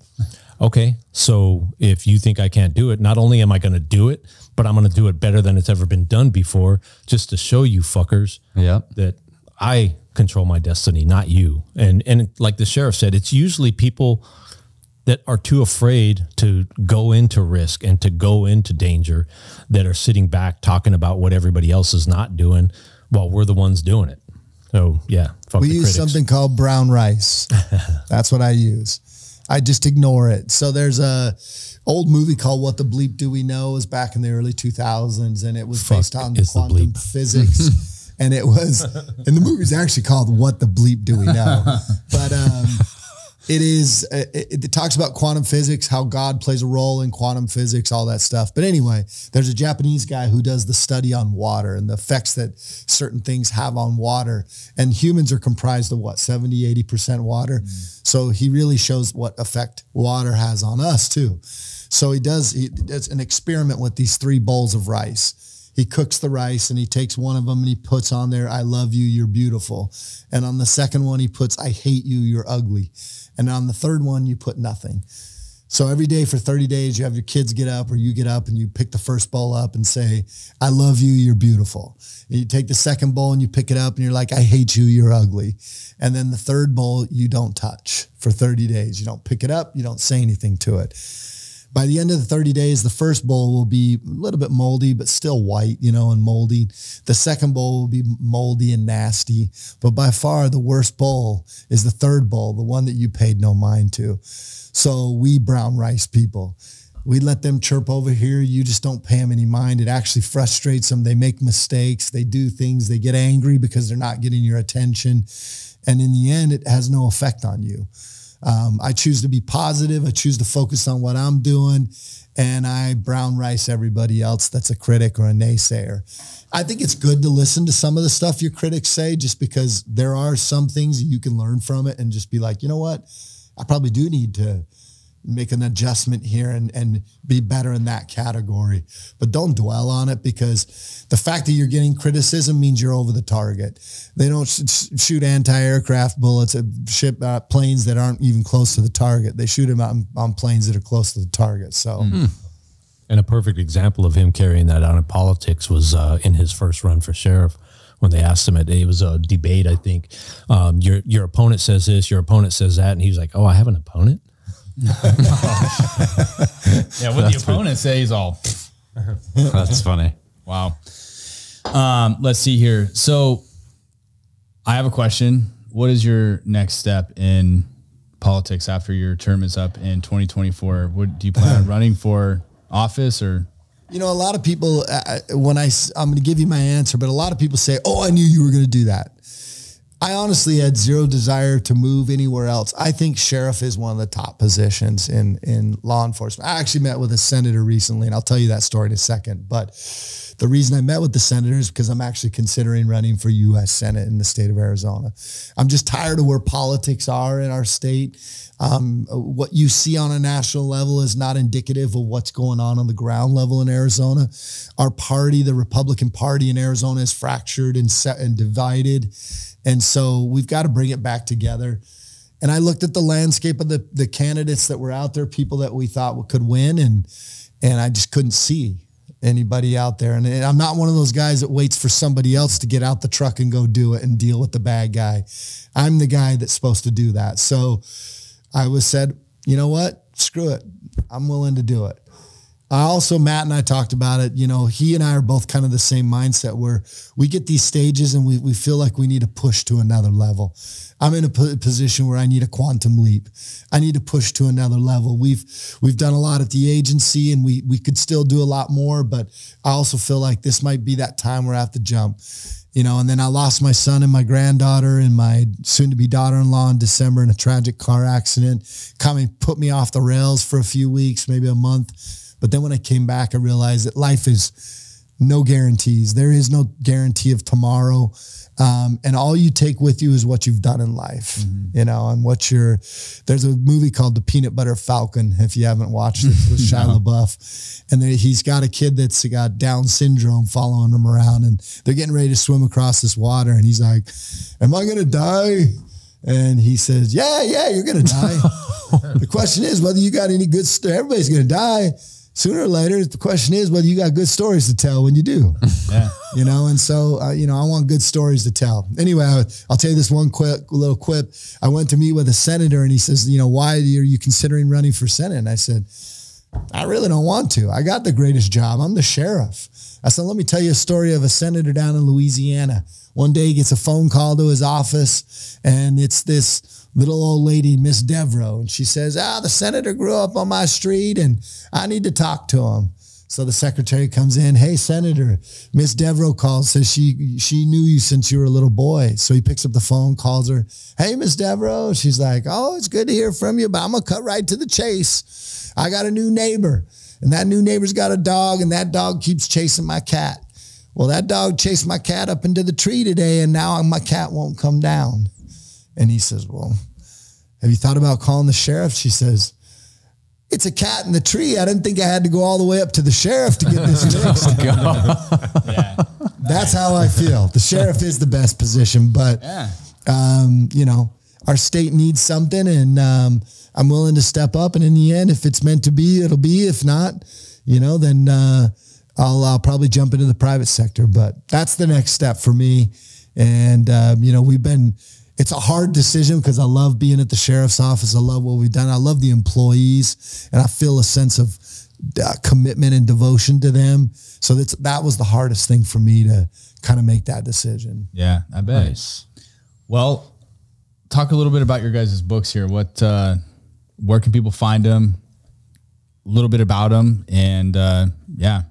okay, so if you think I can't do it, not only am I going to do it, but I'm going to do it better than it's ever been done before, just to show you fuckers Yeah. that I control my destiny, not you. And and like the sheriff said, it's usually people that are too afraid to go into risk and to go into danger that are sitting back talking about what everybody else is not doing while we're the ones doing it. So yeah, fuck we the use critics. something called brown rice. That's what I use. I just ignore it. So there's a old movie called What the Bleep Do We Know? It was back in the early 2000s and it was Fuck based on the quantum physics. and it was, and the movie's actually called What the Bleep Do We Know? But um, it is, uh, it, it talks about quantum physics, how God plays a role in quantum physics, all that stuff. But anyway, there's a Japanese guy who does the study on water and the effects that certain things have on water. And humans are comprised of what, 70, 80% water. So he really shows what effect water has on us too. So he does, he does an experiment with these three bowls of rice he cooks the rice and he takes one of them and he puts on there, I love you, you're beautiful. And on the second one, he puts, I hate you, you're ugly. And on the third one, you put nothing. So every day for 30 days, you have your kids get up or you get up and you pick the first bowl up and say, I love you, you're beautiful. And you take the second bowl and you pick it up and you're like, I hate you, you're ugly. And then the third bowl, you don't touch for 30 days. You don't pick it up, you don't say anything to it. By the end of the 30 days, the first bowl will be a little bit moldy, but still white, you know, and moldy. The second bowl will be moldy and nasty. But by far, the worst bowl is the third bowl, the one that you paid no mind to. So we brown rice people, we let them chirp over here. You just don't pay them any mind. It actually frustrates them. They make mistakes. They do things. They get angry because they're not getting your attention. And in the end, it has no effect on you. Um, I choose to be positive. I choose to focus on what I'm doing, and I brown rice everybody else that's a critic or a naysayer. I think it's good to listen to some of the stuff your critics say, just because there are some things you can learn from it, and just be like, you know what, I probably do need to make an adjustment here and, and be better in that category. But don't dwell on it because the fact that you're getting criticism means you're over the target. They don't sh- sh- shoot anti-aircraft bullets at ship uh, planes that aren't even close to the target. They shoot them on, on planes that are close to the target. So And a perfect example of him carrying that out in politics was uh, in his first run for sheriff. When they asked him, it, it was a debate. I think um, your your opponent says this, your opponent says that, and he was like, "Oh, I have an opponent." Yeah, what the opponent say he's all That's funny. wow. Um, let's see here. So I have a question. What is your next step in politics after your term is up in 2024? What do you plan on running for office or You know, a lot of people, uh, when I'm going to give you my answer, but a lot of people say, oh, I knew you were going to do that. I honestly had zero desire to move anywhere else. I think sheriff is one of the top positions in, in law enforcement. I actually met with a senator recently, and I'll tell you that story in a second. But the reason I met with the senator is because I'm actually considering running for U.S. Senate in the state of Arizona. I'm just tired of where politics are in our state. Um, what you see on a national level is not indicative of what's going on on the ground level in Arizona. Our party, the Republican Party in Arizona, is fractured and set and divided, and so we've got to bring it back together. And I looked at the landscape of the the candidates that were out there, people that we thought could win, and and I just couldn't see anybody out there. And I'm not one of those guys that waits for somebody else to get out the truck and go do it and deal with the bad guy. I'm the guy that's supposed to do that. So I was said, you know what? Screw it. I'm willing to do it. I also, Matt and I talked about it. You know, he and I are both kind of the same mindset where we get these stages and we, we feel like we need to push to another level. I'm in a position where I need a quantum leap. I need to push to another level. We've we've done a lot at the agency and we we could still do a lot more, but I also feel like this might be that time where I have to jump. You know, and then I lost my son and my granddaughter and my soon to be daughter in law in December in a tragic car accident. Coming put me off the rails for a few weeks, maybe a month. But then when I came back, I realized that life is no guarantees. There is no guarantee of tomorrow. Um, and all you take with you is what you've done in life, you know, and what you're, there's a movie called The Peanut Butter Falcon. If you haven't watched it with Shia LaBeouf and there, he's got a kid that's got Down syndrome following him around and they're getting ready to swim across this water. And he's like, am I going to die? And he says, yeah, yeah, you're going to die. the question is whether you got any good, st- everybody's going to die sooner or later. The question is whether you got good stories to tell when you do. yeah. You know, and so uh, you know, I want good stories to tell. Anyway, I, I'll tell you this one quick little quip. I went to meet with a senator, and he says, "You know, why are you considering running for senate?" And I said, "I really don't want to. I got the greatest job. I'm the sheriff." I said, "Let me tell you a story of a senator down in Louisiana. One day, he gets a phone call to his office, and it's this." Little old lady, Miss Devereaux, and she says, "Ah, the senator grew up on my street, and I need to talk to him." So the secretary comes in, hey, Senator, Miss Devereaux calls, says she she knew you since you were a little boy. So he picks up the phone, calls her, hey, Miss Devereaux. She's like, oh, it's good to hear from you, but I'm to cut right to the chase. I got a new neighbor, and that new neighbor's got a dog, and that dog keeps chasing my cat. Well, that dog chased my cat up into the tree today, and now my cat won't come down. And he says, well, have you thought about calling the sheriff? She says, it's a cat in the tree. I didn't think I had to go all the way up to the sheriff to get this fixed. Yeah. That's how I feel. The sheriff is the best position, but Yeah. um, you know, our state needs something, and um, I'm willing to step up. And in the end, if it's meant to be, it'll be. If not, you know, then uh, I'll, I'll probably jump into the private sector. But that's the next step for me. And um, you know, we've been. It's a hard decision because I love being at the sheriff's office. I love what we've done. I love the employees, and I feel a sense of uh, commitment and devotion to them. So that's that was the hardest thing for me to kind of make that decision. Yeah, I bet. Well, talk a little bit about your guys' books here. What, uh, where can people find them? A little bit about them, and uh, yeah,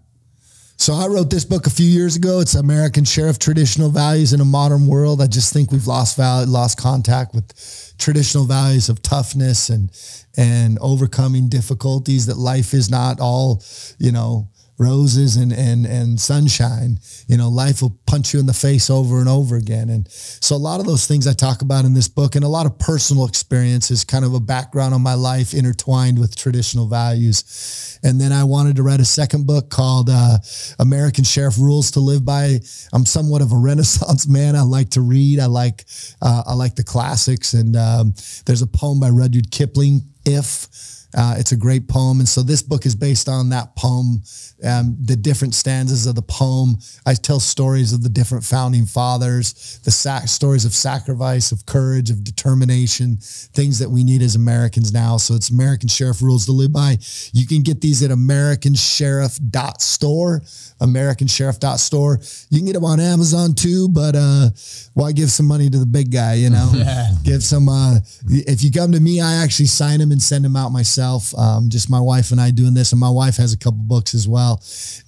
So I wrote this book a few years ago. It's American Sheriff Traditional Values in a Modern World. I just think we've lost value, lost contact with traditional values of toughness and and overcoming difficulties. That life is not all, you know, roses and and and sunshine. You know, life will punch you in the face over and over again. And so a lot of those things I talk about in this book and a lot of personal experiences, kind of a background on my life intertwined with traditional values. And then I wanted to write a second book called uh, American Sheriff Rules to Live By. I'm somewhat of a Renaissance man. I like to read. I like uh, I like the classics. And um, there's a poem by Rudyard Kipling, If. Uh, it's a great poem. And so this book is based on that poem, um, the different stanzas of the poem. I tell stories of the different founding fathers, the sac- stories of sacrifice, of courage, of determination, things that we need as Americans now. So it's American Sheriff Rules to Live By. You can get these at americansheriff.store, americansheriff.store. You can get them on Amazon too, but uh, why give some money to the big guy, you know? Give some, uh, if you come to me, I actually sign them and send them out myself. Um, just my wife and I doing this, and my wife has a couple books as well.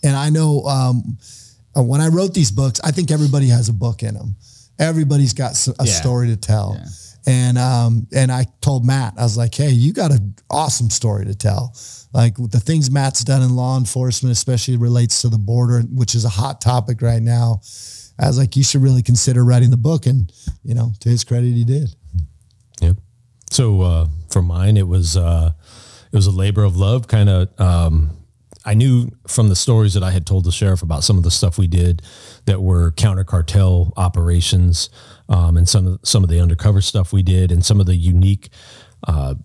And I know um, uh, when I wrote these books, I think everybody has a book in them. Everybody's got a Yeah. story to tell. Yeah. And um, and I told Matt, I was like, hey, you got an awesome story to tell. Like the things Matt's done in law enforcement, especially relates to the border, which is a hot topic right now. I was like, you should really consider writing the book. And, you know, to his credit, he did. Yep. So uh, for mine, it was uh, it was a labor of love. Kind of, um, I knew from the stories that I had told the sheriff about some of the stuff we did that were counter cartel operations, um, and some of some of the undercover stuff we did, and some of the unique, uh,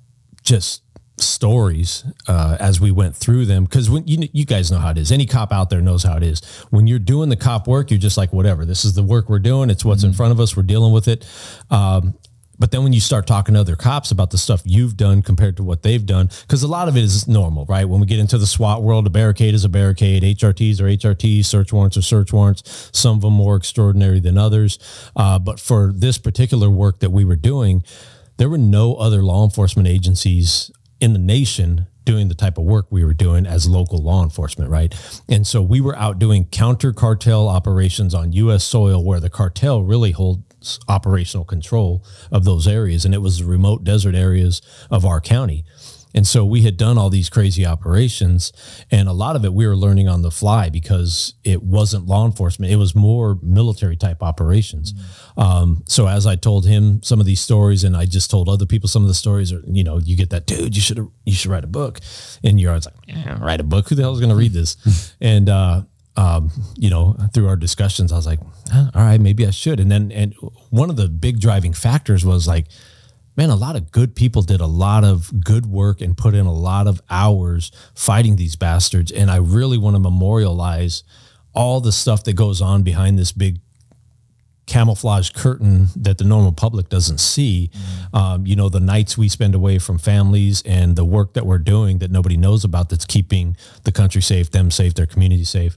just stories uh, as we went through them. Because when you you guys know how it is. Any cop out there knows how it is. When you're doing the cop work you're just like whatever. This is the work we're doing. It's what's in front of us. We're dealing with it. Um, but then when you start talking to other cops about the stuff you've done compared to what they've done, because a lot of it is normal, right? When we get into the SWAT world, a barricade is a barricade, HRTs are HRTs, search warrants are search warrants, some of them more extraordinary than others. Uh, but for this particular work that we were doing, there were no other law enforcement agencies in the nation doing the type of work we were doing as local law enforcement, right? And so we were out doing counter cartel operations on US soil where the cartel really holds operational control of those areas. And it was the remote desert areas of our county. And so we had done all these crazy operations, and a lot of it we were learning on the fly because it wasn't law enforcement; it was more military type operations. Um, so as I told him some of these stories, and I just told other people some of the stories, or you know, you get that dude, you should you should write a book, and you're always like, yeah, write a book. Who the hell is going to read this? and uh, um, you know, through our discussions, I was like, "Huh, all right, maybe I should. And then, and one of the big driving factors was like, man, a lot of good people did a lot of good work and put in a lot of hours fighting these bastards. And I really want to memorialize all the stuff that goes on behind this big camouflage curtain that the normal public doesn't see. Um, you know, the nights we spend away from families and the work that we're doing that nobody knows about that's keeping the country safe, them safe, their community safe.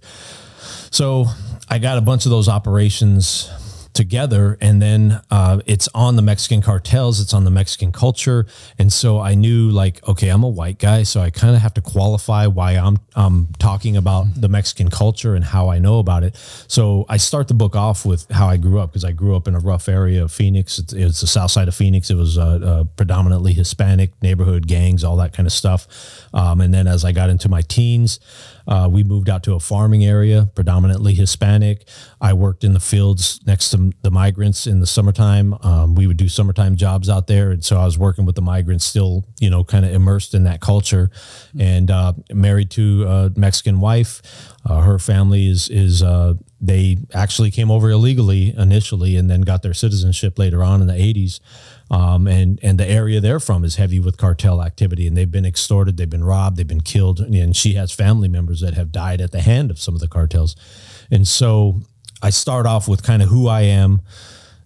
So I got a bunch of those operations together and then uh, it's on the Mexican cartels, it's on the Mexican culture. And so I knew like, okay, I'm a white guy, so I kind of have to qualify why I'm um, talking about the Mexican culture and how I know about it. So I start the book off with how I grew up because I grew up in a rough area of Phoenix. It's, it's the south side of Phoenix. It was uh, uh, predominantly Hispanic neighborhood gangs, all that kind of stuff. Um, and then as I got into my teens, uh, we moved out to a farming area, predominantly Hispanic. I worked in the fields next to the migrants in the summertime. Um, we would do summertime jobs out there, and so I was working with the migrants, still, you know, kind of immersed in that culture. And uh, married to a Mexican wife. Uh, her family is is uh, they actually came over illegally initially, and then got their citizenship later on in the '80s. Um, and and the area they're from is heavy with cartel activity, and they've been extorted, they've been robbed, they've been killed, and she has family members that have died at the hand of some of the cartels. And so I start off with kind of who I am,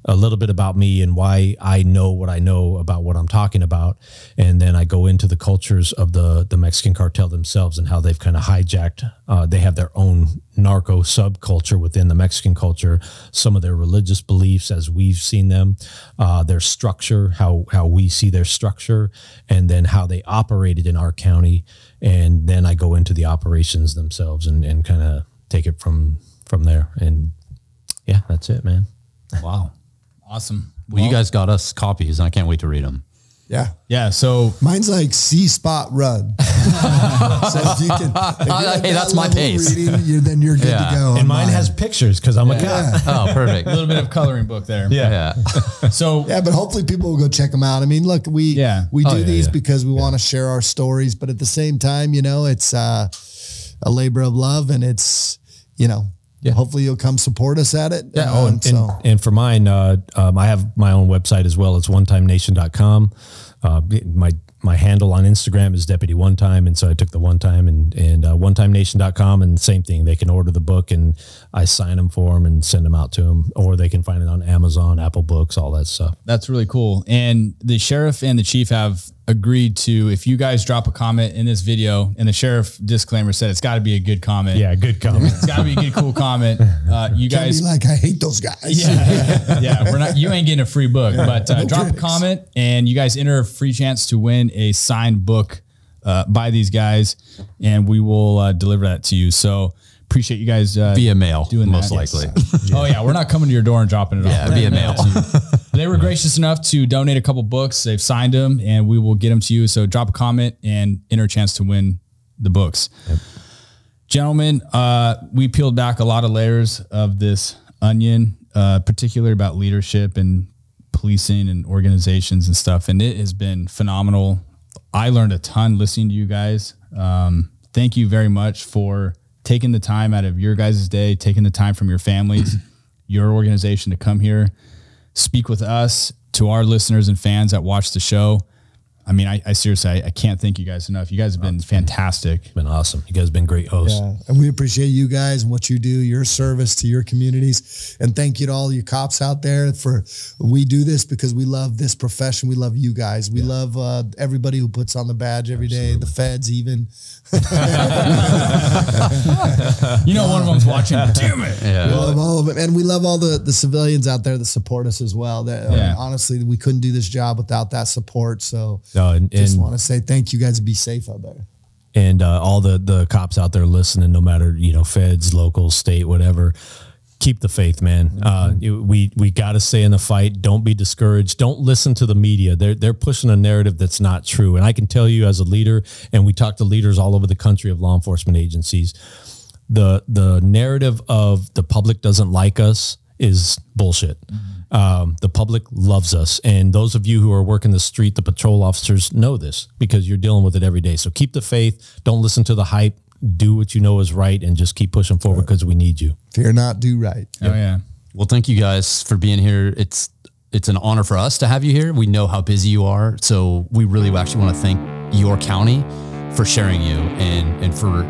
a little bit about me and why I know what I know about what I'm talking about, and then I go into the cultures of the the Mexican cartel themselves and how they've kind of hijacked. Uh, they have their own narco subculture within the Mexican culture, some of their religious beliefs as we've seen them, uh, their structure, how how we see their structure, and then how they operated in our county, and then I go into the operations themselves and and kind of take it from from there. And yeah, that's it, man. Wow. Awesome. Well, you guys got us copies, and I can't wait to read them. Yeah. Yeah. So Mine's like See Spot Run. so if you can, if you're at Hey, that that's my level pace. Reading, you're, then you're good Yeah. to go. And on mine has pictures because I'm a cop. Oh, perfect. a little bit of coloring book there. yeah. So Yeah, but hopefully people will go check them out. I mean, look, we Yeah. we do Oh, yeah, these yeah. because we want to share our stories, but at the same time, you know, it's uh, a labor of love, and it's you know, hopefully you'll come support us at it. Yeah. Um, Oh, and, so and, and for mine, uh, um, I have my own website as well. It's onetimenation.com. Uh, my my handle on Instagram is deputy one time, and so I took the one time and and uh, onetimenation.com, and same thing. They can order the book, and I sign them for them and send them out to them, or they can find it on Amazon, Apple Books, all that stuff. That's really cool. And the sheriff and the chief have agreed to if you guys drop a comment in this video, and the sheriff disclaimer said it's got to be a good comment. Yeah, good comment. It's got to be a good, cool comment. Uh, you can't guys, be like I hate those guys. yeah, yeah, we're not. You ain't getting a free book, but uh, no drop a comment, and you guys enter a free chance to win a signed book uh, by these guys, and we will uh, deliver that to you. So appreciate you guys uh, Via mail, doing most that. likely. Oh yeah, we're not coming to your door and dropping it off, Yeah, off. via mail. they were gracious enough to donate a couple books. They've signed them, and we will get them to you. So drop a comment and enter a chance to win the books. Gentlemen, uh, we peeled back a lot of layers of this onion, uh, particularly about leadership and policing and organizations and stuff. And it has been phenomenal. I learned a ton listening to you guys. Um, thank you very much for taking the time out of your guys' day, taking the time from your families, your organization to come here, speak with us, to our listeners and fans that watch the show. I mean, I, I seriously, I, I can't thank you guys enough. You guys have been fantastic. been awesome. You guys have been great hosts. Yeah, and we appreciate you guys and what you do, your service to your communities, and thank you to all you cops out there for. We do this because we love this profession. We love you guys. We love uh, everybody who puts on the badge every day. The feds, even. You know, one of them's watching. Damn it. We love all of it, and we love all the the civilians out there that support us as well. That I mean, honestly, we couldn't do this job without that support. So, No, and, just want to say thank you guys. Be safe out there. and uh, all the the cops out there listening, no matter you know feds, local, state, whatever. Keep the faith, man. Uh, you- we we got to stay in the fight. Don't be discouraged. Don't listen to the media. They're they're pushing a narrative that's not true. And I can tell you as a leader, and we talk to leaders all over the country of law enforcement agencies. The the narrative of the public doesn't like us is bullshit. Um, the public loves us, and those of you who are working the street, the patrol officers know this because you're dealing with it every day. So keep the faith. Don't listen to the hype. Do what you know is right, and just keep pushing forward because we need you. Fear not, do right. Oh, yeah. Well, thank you guys for being here. It's it's an honor for us to have you here. We know how busy you are, so we really actually want to thank your county for sharing you and and for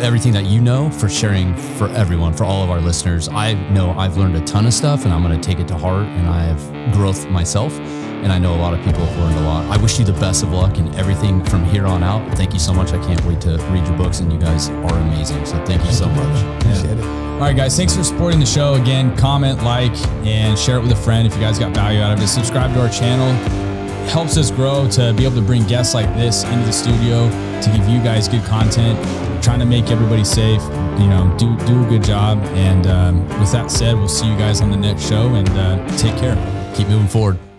everything that you know for sharing for everyone, for all of our listeners. I know I've learned a ton of stuff, and I'm going to take it to heart, and I have growth myself. And I know a lot of people have learned a lot. I wish you the best of luck in everything from here on out. Thank you so much. I can't wait to read your books, and you guys are amazing. So thank you so much. Appreciate it. All right, guys, thanks for supporting the show. Again, comment, like, and share it with a friend if you guys got value out of it. Subscribe to our channel. Helps us grow to be able to bring guests like this into the studio to give you guys good content. Trying to make everybody safe. You know, do do a good job. And um, with that said, we'll see you guys on the next show. And uh, take care. Keep moving forward.